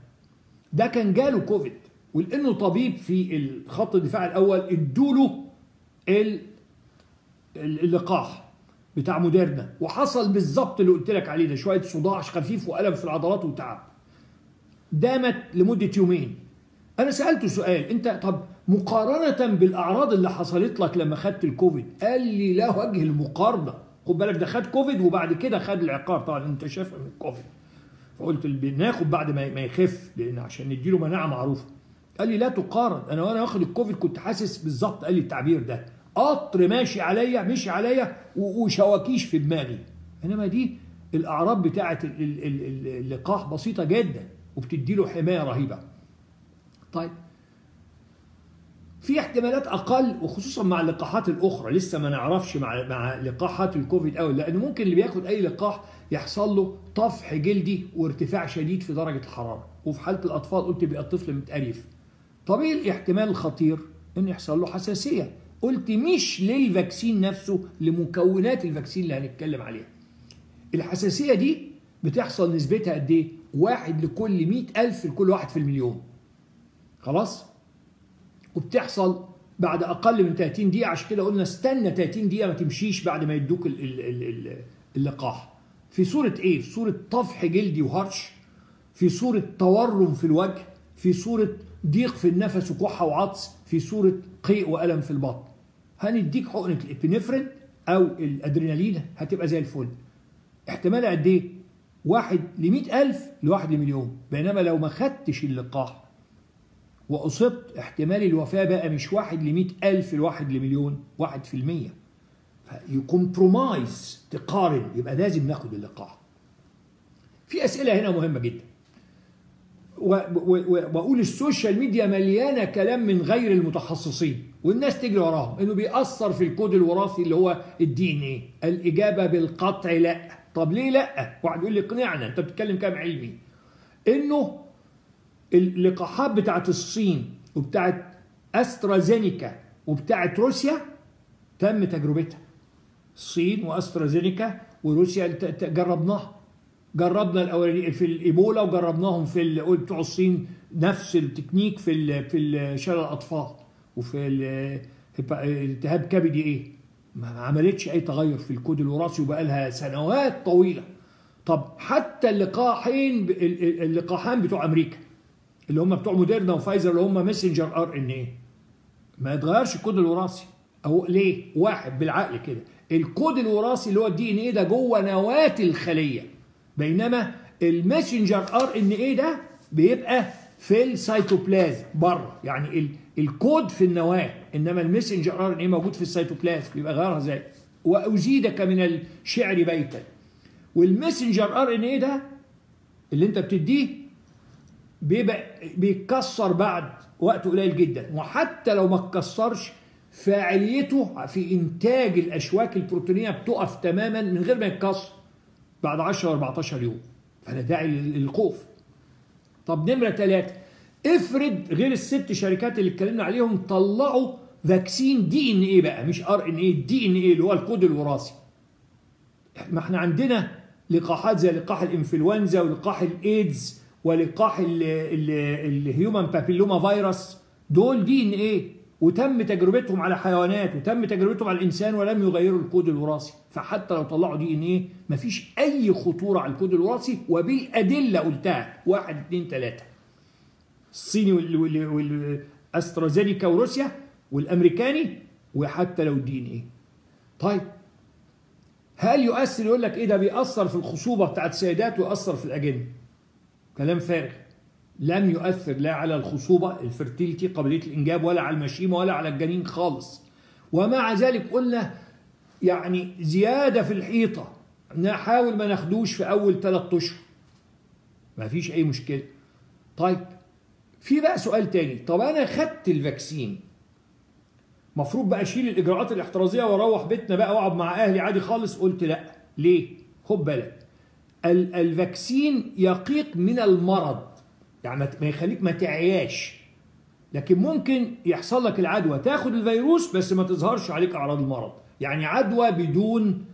ده كان جاله كوفيد. ولأنه طبيب في الخط الدفاع الأول ادوله اللقاح بتاع موديرنا. وحصل بالظبط اللي قلت لك عليه ده شوية صداع خفيف والم في العضلات وتعب. دامت لمدة يومين. أنا سألته سؤال أنت طب مقارنة بالأعراض اللي حصلت لك لما خدت الكوفيد؟ قال لي لا وجه المقارنة. خد بالك ده خد كوفيد وبعد كده خد العقار. طبعا أنت شايف من الكوفيد فقلت بناخد بعد ما يخف لأن عشان نديله مناعة معروفة. قال لي لا تقارن. أنا وأنا واخد الكوفيد كنت حاسس بالظبط قال لي التعبير ده. قطر ماشي عليا مشي عليا وشواكيش في دماغي. إنما دي الأعراض بتاعه اللقاح بسيطة جدا وبتدي له حماية رهيبة. طيب. في احتمالات أقل وخصوصا مع اللقاحات الأخرى. لسه ما نعرفش مع مع لقاحات الكوفيد قوي لأن ممكن اللي بياخد أي لقاح يحصل له طفح جلدي وارتفاع شديد في درجة الحرارة. وفي حالة الأطفال قلت بيبقى الطفل متقرف طبيعي الاحتمال الخطير إن يحصل له حساسية. قلت مش لل vaccine نفسه لمكونات ال vaccine اللي هنتكلم عليها. الحساسية دي بتحصل نسبتها قد إيه؟ واحد لكل مئة ألف لكل واحد في المليون. خلاص؟ وبتحصل بعد أقل من 30 دقيقة عشان كده قلنا استنى 30 دقيقة ما تمشيش بعد ما يدوك اللقاح. في صورة إيه؟ في صورة طفح جلدي وهرش في صورة تورم في الوجه في صورة ضيق في النفس وكحة وعطس في صورة قيء وألم في البطن. هنديك حقنة ال epinephrine أو الأدرينالين هتبقى زي الفل. احتمالها قد إيه؟ واحد ل ألف لواحد لمليون. بينما لو ما خدتش اللقاح وأصبت احتمال الوفاة بقى مش واحد لمئة ألف لواحد لمليون واحد في المية. ف compromise تقارن يبقى لازم ناخد اللقاح. في أسئلة هنا مهمة جدا. وأقول ال social media مليانة كلام من غير المتخصصين والناس تجري وراهم إنه بيأثر في الكود الوراثي اللي هو ال DNA الإجابة بالقطع لا. طب ليه لا؟ واحد يقول لي اقنعنا أنت بتتكلم كلام علمي. إنه اللقاحات بتاعت الصين وبتاعت أسترازينيكا وبتاعت روسيا تم تجربتها. الصين وأسترازينيكا وروسيا جربناها. جربنا الاولاني في الإيبولا وجربناهم في بتوع الصين نفس التكنيك في في شلل الأطفال وفي التهاب كبدي إيه؟ ما عملتش أي تغير في الكود الوراثي وبقى لها سنوات طويلة. طب حتى اللقاحين اللقاحان بتوع أمريكا اللي هم بتوع موديرنا وفايزر اللي هم messenger RNA؟ ما يتغيرش الكود الوراثي. أو ليه؟ واحد بالعقل كده. الكود الوراثي اللي هو ال DNA ده جوه نواة الخلية. بينما ال messenger RNA ده بيبقى في السيتوبلازم بره. يعني الكود في النواة إنما ال messenger RNA موجود في السيتوبلازم بيبقى غيرها إزاي؟ وأزيدك من الشعر بيتا. وال messenger RNA ده اللي أنت بتديه بيبقى بيتكسر بعد وقت قليل جدا. وحتى لو ما اتكسرش فاعليته في إنتاج الأشواك البروتينيه بتقف تماما من غير ما يتكسر. بعد 10 14 يوم. فلا داعي للخوف طب نمرة ثلاثة افرض غير الست شركات اللي اتكلمنا عليهم طلعوا vaccine DNA بقى مش RNA DNA اللي هو الكود الوراثي. ما إحنا عندنا لقاحات زي لقاح الإنفلونزا ولقاح الإيدز ولقاح ال human papilloma virus. دول DNA وتم تجربتهم على حيوانات وتم تجربتهم على الإنسان ولم يغيروا الكود الوراثي. فحتى لو طلعوا DNA مفيش أي خطورة على الكود الوراثي وبالأدلة قلتها. واحد اثنين ثلاثة الصيني والاسترازينيكا وروسيا والأمريكاني وحتى لو الدي إن إيه. طيب هل يؤثر يقول لك إيه ده بيأثر في الخصوبة بتاعت السيدات ويأثر في الاجنه كلام فارغ. لم يؤثر لا على الخصوبة الفرتيلتي قابلية الإنجاب ولا على المشيمة ولا على الجنين خالص. ومع ذلك قلنا يعني زيادة في الحيطة. نحاول ما ناخدوش في أول ثلاثة أشهر. ما فيش أي مشكلة. طيب في بقى سؤال تاني. طب أنا خدت ال vaccine مفروض بقى أشيل الإجراءات الاحترازية وأروح بيتنا بقى وأقعد مع أهلي عادي خالص؟ قلت لأ. ليه؟ خد بالك. ال vaccine يقيك من المرض. يعني ما يخليك ما تعياش. لكن ممكن يحصل لك العدوى. تاخد الفيروس بس ما تظهرش عليك أعراض المرض. يعني عدوى بدون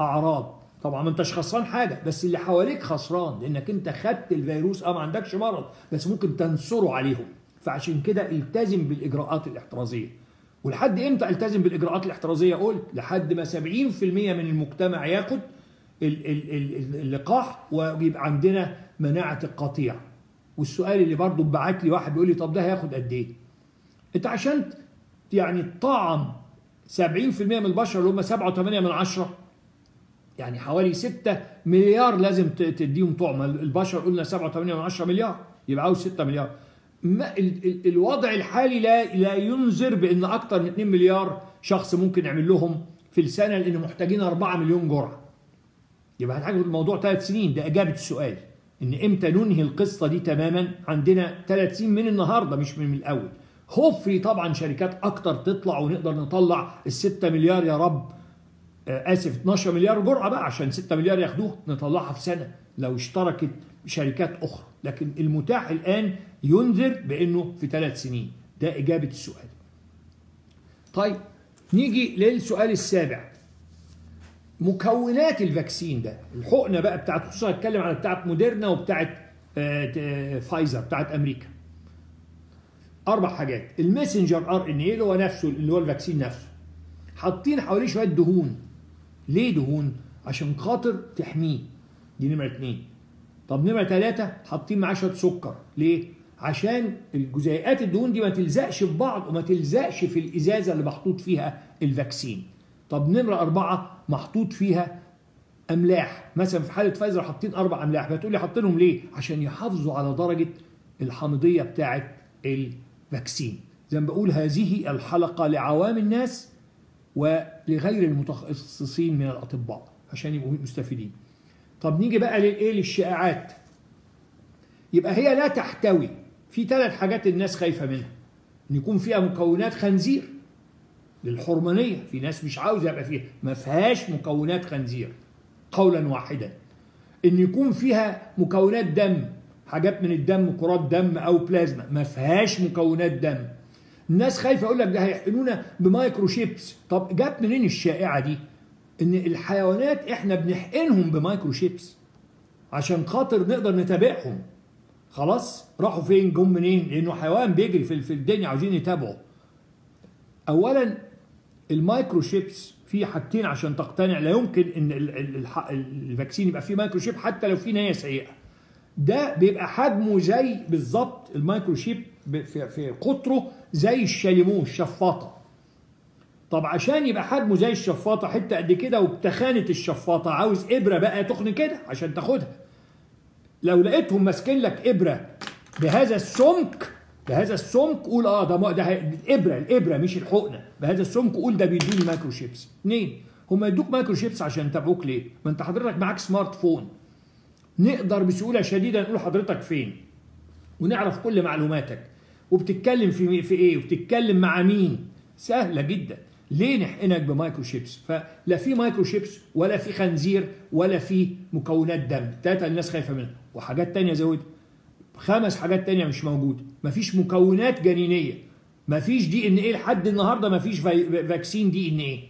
أعراض. طبعا ما انتش خسران حاجة بس اللي حواليك خسران لأنك انت خدت الفيروس. أه ما عندكش مرض بس ممكن تنصره عليهم. فعشان كده التزم بالإجراءات الاحترازية. ولحد إمتى التزم بالإجراءات الاحترازية؟ قلت لحد ما 70% من المجتمع ياخد اللقاح ويبقى عندنا مناعة القطيع. والسؤال اللي برضه اتبعت لي واحد بيقول لي طب ده هياخد قد إيه؟ أنت عشان يعني تطعم 70% من البشر اللي هم 7.8 من عشرة يعني حوالي 6 مليار لازم تديهم طعم. البشر قلنا 7.8 من عشرة مليار يبقى عاوز 6 مليار. ما ال ال الوضع الحالي لا لا ينذر بإن أكثر من 2 مليار شخص ممكن يعمل لهم في السنة لأن محتاجين 4 مليون جرعة. يبقى هنحتاج الموضوع ثلاث سنين. ده إجابة السؤال. إن إمتى ننهي القصة دي تماما؟ عندنا ثلاث سنين من النهارده مش من الأول. هو في طبعا شركات أكتر تطلع ونقدر نطلع ال 6 مليار يا رب. آسف 12 مليار جرعة بقى عشان 6 مليار ياخدوها نطلعها في سنة لو اشتركت شركات أخرى. لكن المتاح الآن ينذر بإنه في ثلاث سنين. ده إجابة السؤال. طيب نيجي للسؤال السابع. مكونات ال vaccine ده. الحقنة بقى بتاعت خصوصا هتكلم على بتاعت موديرنا وبتاعت فايزر بتاعت أمريكا. أربع حاجات. ال messenger RNA اللي هو نفسه اللي هو ال vaccine نفسه. حاطين حواليه شوية دهون. ليه دهون؟ عشان خاطر تحميه. دي نمرة اتنين. طب نمرة ثلاثة حاطين معاه شوية سكر. ليه؟ عشان الجزيئات الدهون دي ما تلزقش في بعض وما تلزقش في الإزازة اللي محطوط فيها ال vaccine. طب نمرة أربعة محطوط فيها أملاح. مثلا في حالة فايزر حاطين أربع أملاح بتقول لي حاطينهم ليه؟ عشان يحافظوا على درجة الحامضية بتاعة ال vaccine. زي ما بقول هذه الحلقة لعوام الناس ولغير المتخصصين من الأطباء عشان يبقوا مستفيدين. طب نيجي بقى للإيه؟ للشائعات. يبقى هي لا تحتوي. في ثلاث حاجات الناس خايفة منها. إن يكون فيها مكونات خنزير. للحرمانية. في ناس مش عاوزه يبقى فيها. ما فيهاش مكونات خنزير. قولا واحدا. إن يكون فيها مكونات دم حاجات من الدم كرات دم أو بلازما. ما فيهاش مكونات دم. الناس خايفة يقول لك ده هيحقنونا ب microchips طب جت منين الشائعة دي؟ إن الحيوانات إحنا بنحقنهم ب microchips عشان خاطر نقدر نتابعهم. خلاص؟ راحوا فين؟ جم منين؟ لأنه حيوان بيجري في في الدنيا عاوزين يتابعوا. اولا ال micro chips في حاجتين عشان تقتنع. لا يمكن إن ال vaccine يبقى فيه micro chip حتى لو في نيه سيئة. ده بيبقى حجمه زي بالظبط ال micro chip في في قطره زي الشاليمو الشفاطة. طب عشان يبقى حجمه زي الشفاطة حتة قد كده وبتخانة الشفاطة عاوز إبرة بقى تخن كده عشان تاخدها. لو لقيتهم ماسكين لك إبرة بهذا السمك بهذا السمك قول آه ده ده الإبرة الإبرة مش الحقنة. بهذا السمك قول ده بيدوني micro chips اثنين هم يدوك micro chips عشان يتابعوك ليه؟ ما انت حضرتك معاك smart phone نقدر بسهولة شديدة نقول حضرتك فين؟ ونعرف كل معلوماتك. وبتتكلم في في إيه؟ وبتتكلم مع مين؟ سهلة جدا. ليه نحقنك ب micro chips فلا في micro chips ولا في خنزير ولا في مكونات دم. ثلاثة الناس خايفة منها. وحاجات تانية زود خمس حاجات تانية مش موجودة. مفيش مكونات جنينية. مفيش دي ان إيه لحد النهارده مفيش في- فاكسين دي ان إيه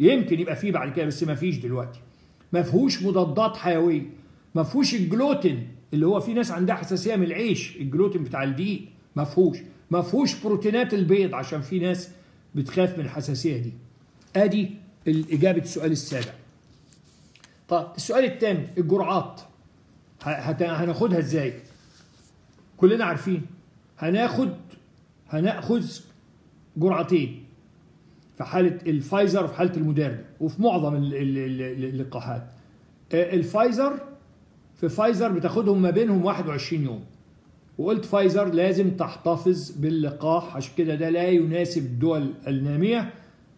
يمكن يبقى فيه بعد كده بس مفيش دلوقتي. ما فيهوش مضادات حيوية. ما فيهوش الجلوتين اللي هو في ناس عندها حساسية من العيش الجلوتين بتاع الدقيق. ما فيهوش بروتينات البيض عشان في ناس بتخاف من الحساسية دي. أدي إجابة السؤال السابع. طب السؤال الثاني الجرعات. هناخدها إزاي؟ كلنا عارفين هناخد هنأخذ جرعتين في حالة الفايزر وفي حالة الموديرنا وفي معظم ال- ال- ال- اللقاحات. آه، الفايزر في فايزر بتاخدهم ما بينهم 21 يوم. وقلت فايزر لازم تحتفظ باللقاح عشان كده ده لا يناسب الدول النامية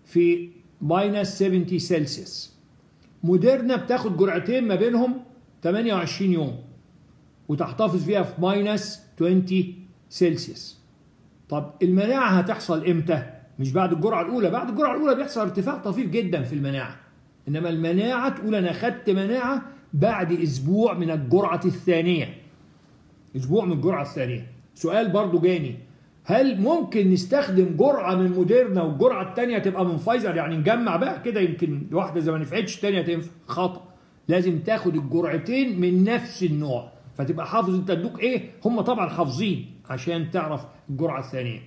في minus 70 سلسيوس موديرنا بتاخد جرعتين ما بينهم 28 يوم. وتحتفظ فيها في minus 20 سلسيوس طب المناعة هتحصل إمتى؟ مش بعد الجرعة الأولى، بعد الجرعة الأولى بيحصل ارتفاع طفيف جدا في المناعة. إنما المناعة تقول أنا خدت مناعة بعد أسبوع من الجرعة الثانية. أسبوع من الجرعة الثانية. سؤال برضو جاني هل ممكن نستخدم جرعة من موديرنا والجرعة الثانية تبقى من فايزر يعني نجمع بقى كده يمكن واحدة زي ما نفعتش الثانية تنفع خطأ. لازم تاخد الجرعتين من نفس النوع فتبقى حافظ. انت ادوك إيه؟ هم طبعا حافظين عشان تعرف الجرعة الثانية.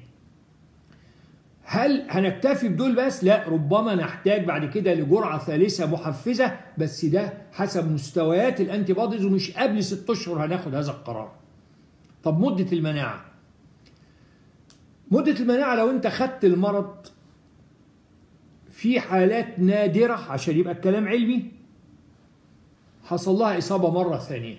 هل هنكتفي بدول بس؟ لا ربما نحتاج بعد كده لجرعة ثالثة محفزة بس ده حسب مستويات ال antibodies ومش قبل ست أشهر هناخد هذا القرار. طب مدة المناعة. مدة المناعة لو انت خدت المرض في حالات نادرة عشان يبقى الكلام علمي حصل لها إصابة مرة ثانية.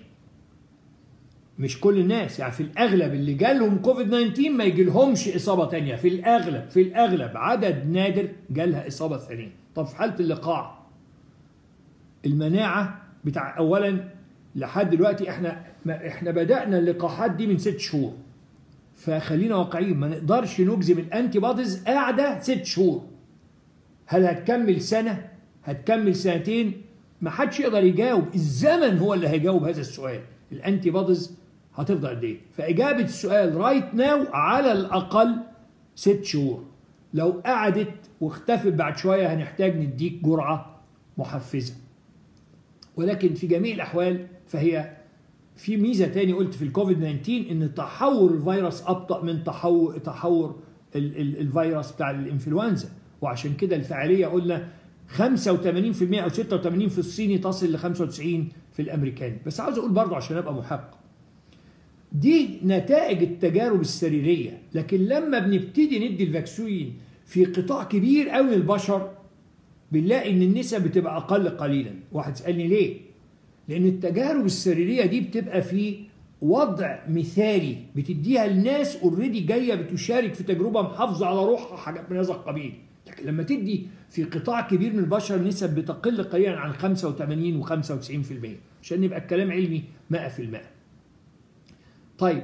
مش كل الناس يعني في الأغلب اللي جالهم كوفيد 19 ما يجيلهمش إصابة تانية. في الأغلب في الأغلب عدد نادر جالها إصابة ثانية. طب في حالة اللقاح المناعة بتاع اولا لحد دلوقتي إحنا إحنا بدأنا اللقاحات دي من ست شهور. فخلينا واقعيين ما نقدرش نجزم ال antibodies قاعدة ست شهور. هل هتكمل سنة؟ هتكمل سنتين؟ ما حدش يقدر يجاوب. الزمن هو اللي هيجاوب هذا السؤال. ال antibodies هتفضل قد إيه؟ فإجابة السؤال right now على الأقل ست شهور. لو قعدت واختفت بعد شوية هنحتاج نديك جرعة محفزة. ولكن في جميع الأحوال فهي في ميزة تاني قلت في الكوفيد 19 إن تحور الفيروس أبطأ من تحور تحور ال ال الفيروس بتاع الإنفلونزا. وعشان كده الفعالية قلنا 85% أو 86 في الصيني تصل ل 95 في الأمريكاني. بس عاوز أقول برضه عشان أبقى محق دي نتائج التجارب السريرية. لكن لما بنبتدي ندي الفاكسين في قطاع كبير قوي البشر بنلاقي إن النسب بتبقى أقل قليلا. واحد سالني ليه؟ لأن التجارب السريرية دي بتبقى في وضع مثالي بتديها لناس اوريدي جاية بتشارك في تجربة محافظة على روحها حاجات من هذا القبيل. لما تدي في قطاع كبير من البشر نسب بتقل قليلا عن 85 و95% عشان يبقى الكلام علمي 100% طيب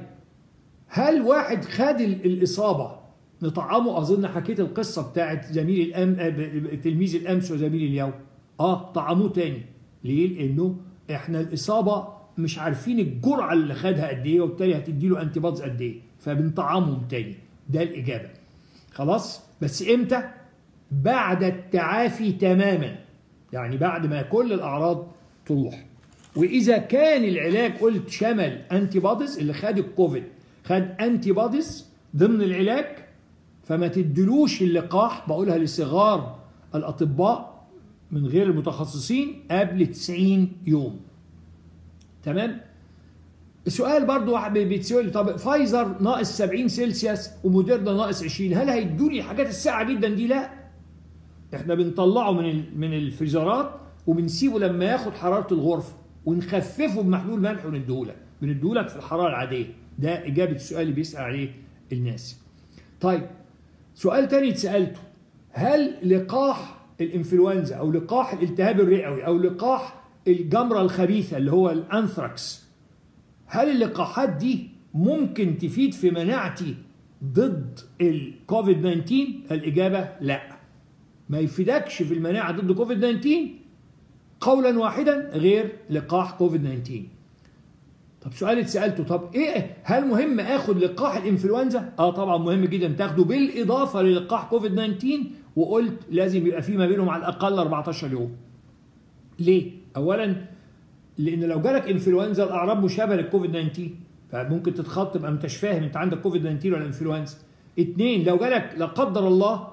هل واحد خد الإصابة؟ نطعمه أظن حكيت القصة بتاعت زميل الأم تلميذ الأمس وزميل اليوم. آه طعموه تاني. ليه؟ لأنه إحنا الإصابة مش عارفين الجرعة اللي خدها قد إيه وبالتالي هتدي له أنتي بادز قد إيه. فبنطعمهم تاني. ده الإجابة. خلاص؟ بس إمتى؟ بعد التعافي تماما. يعني بعد ما كل الأعراض تروح. وإذا كان العلاج قلت شمل antibodies اللي خد الكوفيد خد antibodies ضمن العلاج فما تدلوش اللقاح بقولها لصغار الأطباء من غير المتخصصين قبل 90 يوم. تمام؟ السؤال برضو بيتسأل طب فايزر ناقص 70 سلسيوس وموديرنا ناقص 20 هل هيدوني الحاجات الساقعة جدا دي؟ لا. إحنا بنطلعه من من الفريزرات وبنسيبه لما ياخد حرارة الغرفة. ونخففه بمحلول ملح ونديهولك بنديهولك في الحرارة العادية. ده إجابة السؤال اللي بيسأل عليه الناس. طيب سؤال تاني اتسألته هل لقاح الإنفلونزا أو لقاح الالتهاب الرئوي أو لقاح الجمرة الخبيثة اللي هو الأنثراكس هل اللقاحات دي ممكن تفيد في مناعتي ضد الكوفيد 19 الإجابة لا. ما يفيدكش في المناعة ضد كوفيد 19 قولا واحدا غير لقاح كوفيد 19 طب سؤال اتسالته طب إيه هل مهم آخد لقاح الإنفلونزا؟ آه طبعا مهم جدا تاخده بالإضافة للقاح كوفيد 19 وقلت لازم يبقى في ما بينهم على الأقل 14 يوم. ليه؟ اولا لأن لو جالك إنفلونزا الأعراض مشابهة للكوفيد 19 فممكن تتلخبط تبقى انت مش فاهم أنت عندك كوفيد 19 ولا إنفلونزا. اثنين لو جالك لا قدر الله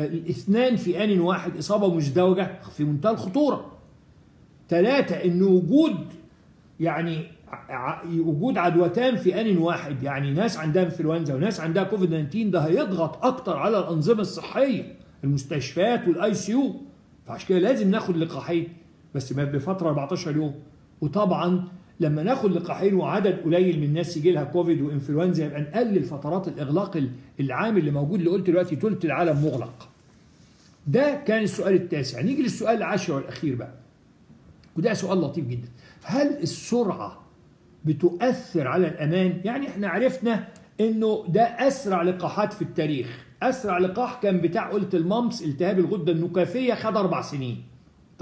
الاثنان في آن واحد إصابة مزدوجة في منتهى الخطورة. ثلاثة إن وجود يعني وجود عدوتان في آن واحد يعني ناس عندها إنفلونزا وناس عندها كوفيد 19 ده هيضغط أكتر على الأنظمة الصحية المستشفيات وال ICU فعشان كده لازم ناخد لقاحين بس بفترة 14 يوم وطبعا لما ناخد لقاحين وعدد قليل من الناس يجي لها كوفيد وإنفلونزا يبقى نقلل فترات الإغلاق العام اللي موجود اللي قلت دلوقتي ثلث العالم مغلق. ده كان السؤال التاسع، نيجي للسؤال العاشر والأخير بقى. وده سؤال لطيف جدا. هل السرعة بتؤثر على الأمان؟ يعني إحنا عرفنا إنه ده أسرع لقاحات في التاريخ، أسرع لقاح كان بتاع قلت الممس التهاب الغدة النكافيه خد أربع سنين.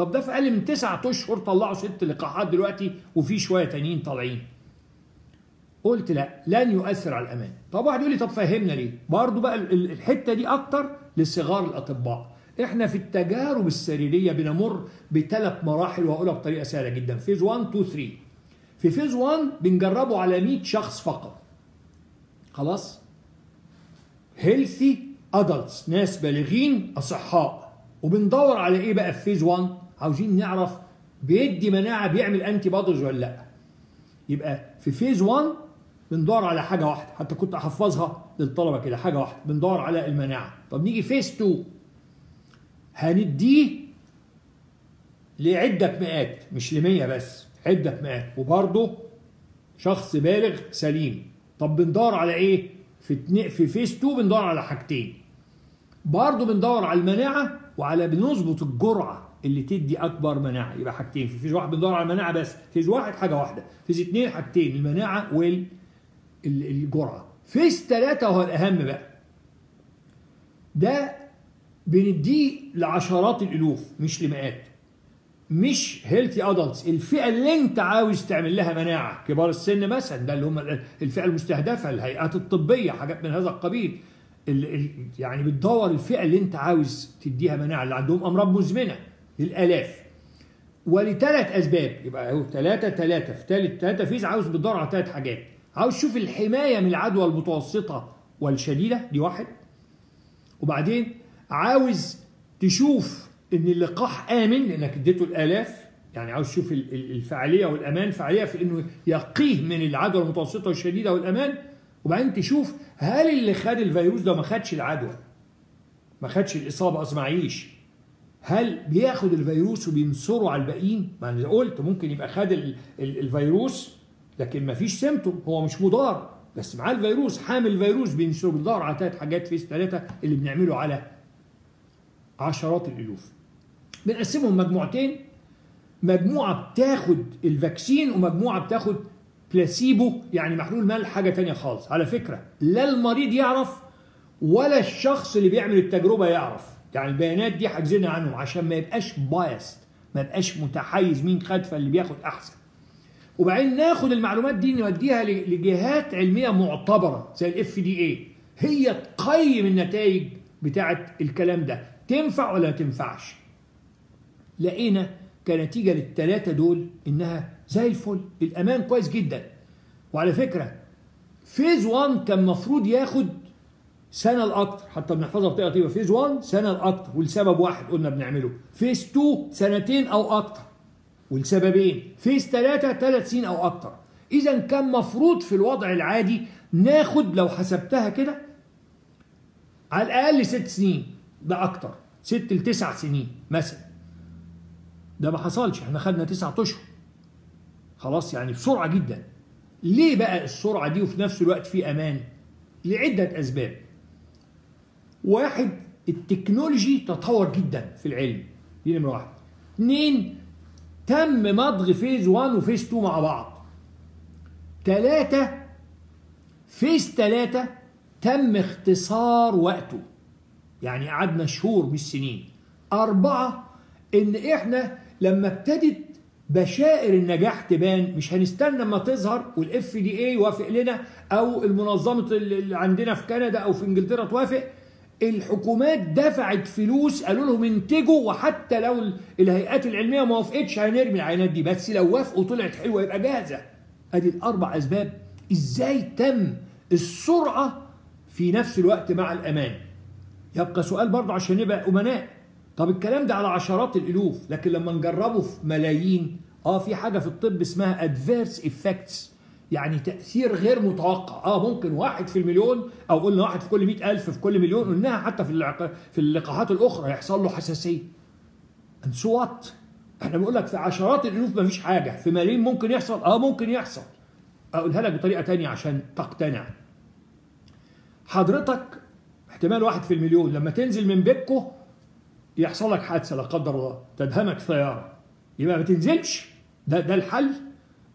طب ده في أقل من تسعة أشهر طلعوا ست لقاحات دلوقتي وفي شوية تانيين طالعين. قلت لا لن يؤثر على الأمان. طب واحد يقول لي طب فهمنا ليه؟ برضه بقى الحتة دي أكتر لصغار الأطباء. إحنا في التجارب السريرية بنمر بثلاث مراحل وهقولها بطريقة سهلة جدا phase 1 2 3 في phase 1 بنجربه على 100 شخص فقط خلاص healthy adults ناس بالغين أصحاء وبندور على إيه بقى في phase 1 عاوزين نعرف بيدي مناعة بيعمل antibodies ولا لا. يبقى في phase 1 بندور على حاجة واحدة. حتى كنت أحفظها للطلبة كده حاجة واحدة. بندور على المناعة. طب نيجي phase 2 هنديه لعدة مئات مش لمية بس عدة مئات. وبرضه شخص بالغ سليم. طب بندور على إيه؟ في في phase 2 بندور على حاجتين. برضه بندور على المناعة وعلى بنظبط الجرعة. اللي تدي أكبر مناعة. يبقى حاجتين. في phase واحد بندور على المناعة بس. phase واحد حاجة واحدة. phase اتنين حاجتين. المناعة والجرعة phase ثلاثة هو الأهم بقى. ده بنديه لعشرات الألوف مش لمئات. مش healthy adults الفئة اللي انت عاوز تعمل لها مناعة. كبار السن مثلا ده اللي هم الفئة المستهدفة الهيئات الطبية حاجات من هذا القبيل. ال ال يعني بتدور الفئة اللي انت عاوز تديها مناعة. اللي عندهم أمراض مزمنة. للآلاف. ولثلاث أسباب. يبقى هو ثلاثة ثلاثة في ثالث ثلاثة فيز عاوز بتدور على ثلاث حاجات. عاوز تشوف الحماية من العدوى المتوسطة والشديدة. دي واحد. وبعدين عاوز تشوف إن اللقاح آمن لأنك اديته الآلاف. يعني عاوز تشوف الفعاليه والأمان. فعاليه في إنه يقيه من العدوى المتوسطة والشديدة والأمان. وبعدين تشوف هل اللي خد الفيروس ده ما خدش العدوى. ما خدش الإصابة أصلا معيش هل بياخد الفيروس وبينشره على الباقيين؟ ما أنا قلت ممكن يبقى خد الفيروس لكن ما فيش symptom هو مش مضار. بس معاه الفيروس حامل الفيروس بينشره بيدور على ثلاث حاجات phase ثلاثة اللي بنعمله على عشرات الألوف. بنقسمهم مجموعتين. مجموعة بتاخد ال vaccine ومجموعة بتاخد بلاسيبو يعني محلول ملح حاجة تانية خالص. على فكرة لا المريض يعرف ولا الشخص اللي بيعمل التجربة يعرف. يعني البيانات دي حاجزينها عنه عشان ما يبقاش biased ما يبقاش متحيز مين خد فاللي بياخد أحسن. وبعدين ناخد المعلومات دي نوديها لجهات علمية معتبرة زي ال FDA هي تقيم النتائج بتاعه الكلام ده. تنفع ولا تنفعش؟ لقينا كنتيجة للثلاثه دول إنها زي الفل. الأمان كويس جدا. وعلى فكرة phase 1 كان المفروض ياخد سنة أو أكتر حتى بنحفظها بطريقه طيبه phase 1 سنة أو أكتر ولسبب واحد قلنا بنعمله. phase 2 سنتين أو أكتر. ولسببين phase 3 ثلاث سنين أو أكتر. إذا كان مفروض في الوضع العادي ناخد لو حسبتها كده على الأقل ست سنين ده أكتر. ست لتسع سنين مثلا. ده ما حصلش إحنا خدنا تسعة أشهر. خلاص يعني بسرعة جدا. ليه بقى السرعة دي وفي نفس الوقت في أمان؟ لعدة أسباب. واحد التكنولوجي تطور جدا في العلم دي نمرة واحد. اثنين تم مضغ فيز 1 وفيز 2 مع بعض. ثلاثة phase ثلاثة تم اختصار وقته. يعني قعدنا شهور مش سنين. أربعة إن إحنا لما ابتدت بشائر النجاح تبان مش هنستنى أما تظهر وال FDA يوافق لنا أو المنظمة اللي عندنا في كندا أو في إنجلترا توافق. الحكومات دفعت فلوس قالوا لهم انتجوا وحتى لو الهيئات العلمية ما وافقتش هنرمي العينات دي بس لو وافقوا طلعت حلوة يبقى جاهزة. ادي الأربع أسباب إزاي تم السرعة في نفس الوقت مع الأمان. يبقى سؤال برضه عشان نبقى أمناء. طب الكلام ده على عشرات الألوف لكن لما نجربه في ملايين آه في حاجة في الطب اسمها adverse effects يعني تأثير غير متوقع. آه ممكن واحد في المليون أو قلنا واحد في كل مئة ألف في كل مليون قلناها حتى في اللقاء في اللقاحات الأخرى يحصل له حساسية. What? إحنا بنقول لك في عشرات الألوف مفيش حاجة. في ملايين ممكن يحصل. آه ممكن يحصل. أقولها لك بطريقة تانية عشان تقتنع. حضرتك احتمال واحد في المليون لما تنزل من بيتكو يحصل لك حادثة لا قدر الله تدهمك سيارة. يبقى ما تنزلش. ده ده الحل.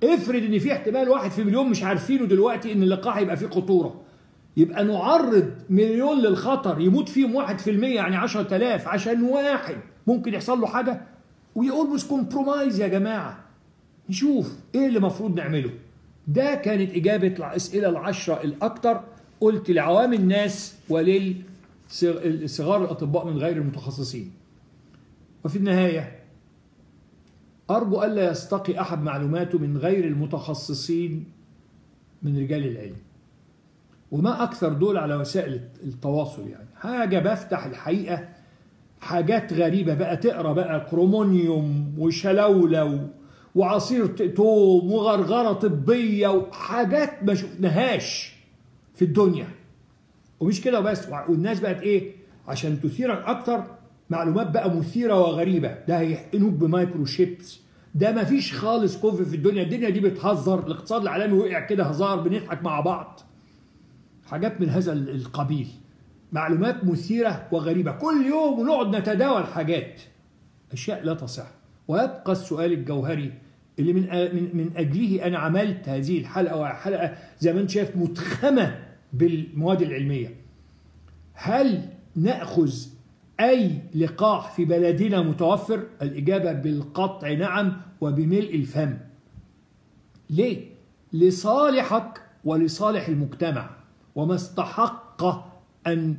افرض ان في احتمال واحد في مليون مش عارفينه دلوقتي ان اللقاح يبقى فيه خطوره يبقى نعرض مليون للخطر يموت فيهم واحد في المية يعني عشرة آلاف عشان واحد ممكن يحصل له حاجة؟ ويقول بس كومبرومايز يا جماعة. نشوف إيه اللي المفروض نعمله. ده كانت إجابة الأسئلة العشرة الأكثر قلت لعوام الناس وللصغار الأطباء من غير المتخصصين. وفي النهاية أرجو ألا يستقي أحد معلوماته من غير المتخصصين من رجال العلم. وما أكثر دول على وسائل التواصل يعني. حاجة بفتح الحقيقة حاجات غريبة بقى. تقرأ بقى كرومونيوم وشلولة وعصير توم وغرغرة طبية وحاجات ما شفناهاش في الدنيا. ومش كده بس والناس بقت إيه؟ عشان تثيرك أكتر معلومات بقى مثيرة وغريبة. ده هيحقنوك ب microchips. ده ما فيش خالص كوفيد في الدنيا. الدنيا دي بتهزر. الاقتصاد العالمي وقع كده هزار بنضحك مع بعض. حاجات من هذا القبيل. معلومات مثيرة وغريبة. كل يوم ونقعد نتداول حاجات. أشياء لا تصح. ويبقى السؤال الجوهري اللي من من من أجله أنا عملت هذه الحلقة وحلقة زي ما أنت شايف متخمة بالمواد العلمية. هل نأخذ أي لقاح في بلدنا متوفر؟ الإجابة بالقطع نعم وبملء الفم. ليه؟ لصالحك ولصالح المجتمع وما استحق أن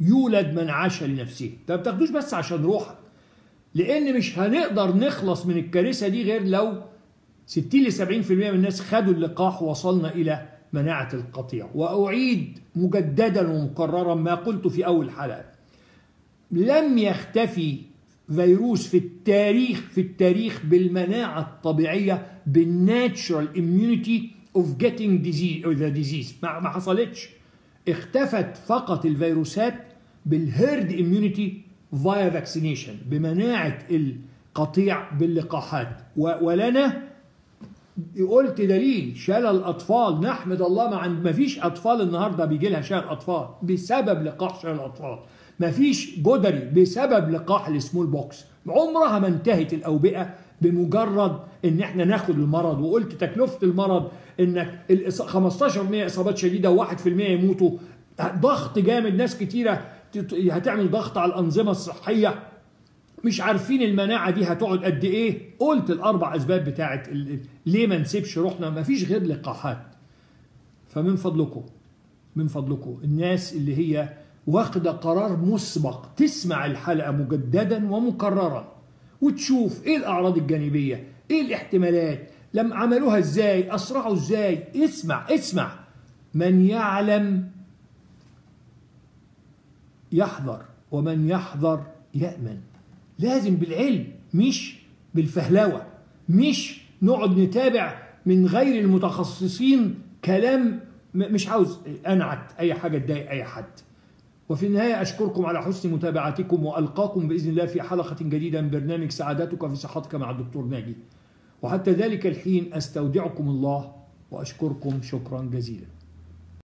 يولد من عاش لنفسه. ده ما بتاخدوش بس عشان روحك. لأن مش هنقدر نخلص من الكارثة دي غير لو 60 ل 70% من الناس خدوا اللقاح ووصلنا إلى مناعة القطيع. وأعيد مجددا ومكررا ما قلت في أول حلقة. لم يختفي فيروس في التاريخ في التاريخ بالمناعة الطبيعية بالناتشرال immunity of getting disease or the ما, حصلتش. اختفت فقط الفيروسات بالهيرد immunity via vaccination بمناعة القطيع باللقاحات. ولنا قلت دليل شلل الأطفال. نحمد الله ما عند ما فيش أطفال النهاردة بيجي لها شلل أطفال بسبب لقاح شلل الأطفال. مفيش جدري بسبب لقاح ال smallpox عمرها ما انتهت الأوبئة بمجرد إن إحنا ناخد المرض وقلت تكلفة المرض إنك ال 15% إصابات شديدة و1% يموتوا. ضغط جامد ناس كتيرة هتعمل ضغط على الأنظمة الصحية. مش عارفين المناعة دي هتقعد قد إيه. قلت الأربع أسباب ال- ليه ما نسيبش روحنا. ما فيش غير لقاحات. فمن فضلكم من فضلكم الناس اللي هي واخده قرار مسبق. تسمع الحلقة مجددا ومكررا وتشوف إيه الأعراض الجانبية إيه الاحتمالات لم عملوها إزاي أسرعوا إزاي. اسمع اسمع. من يعلم يحذر ومن يحذر يأمن. لازم بالعلم مش بالفهلوة. مش نقعد نتابع من غير المتخصصين كلام مش عاوز أنعت. أي حاجة تضايق أي حد. وفي النهاية أشكركم على حسن متابعتكم وألقاكم بإذن الله في حلقة جديدة من برنامج سعادتك في صحتك مع الدكتور ناجي. وحتى ذلك الحين أستودعكم الله وأشكركم شكرا جزيلا.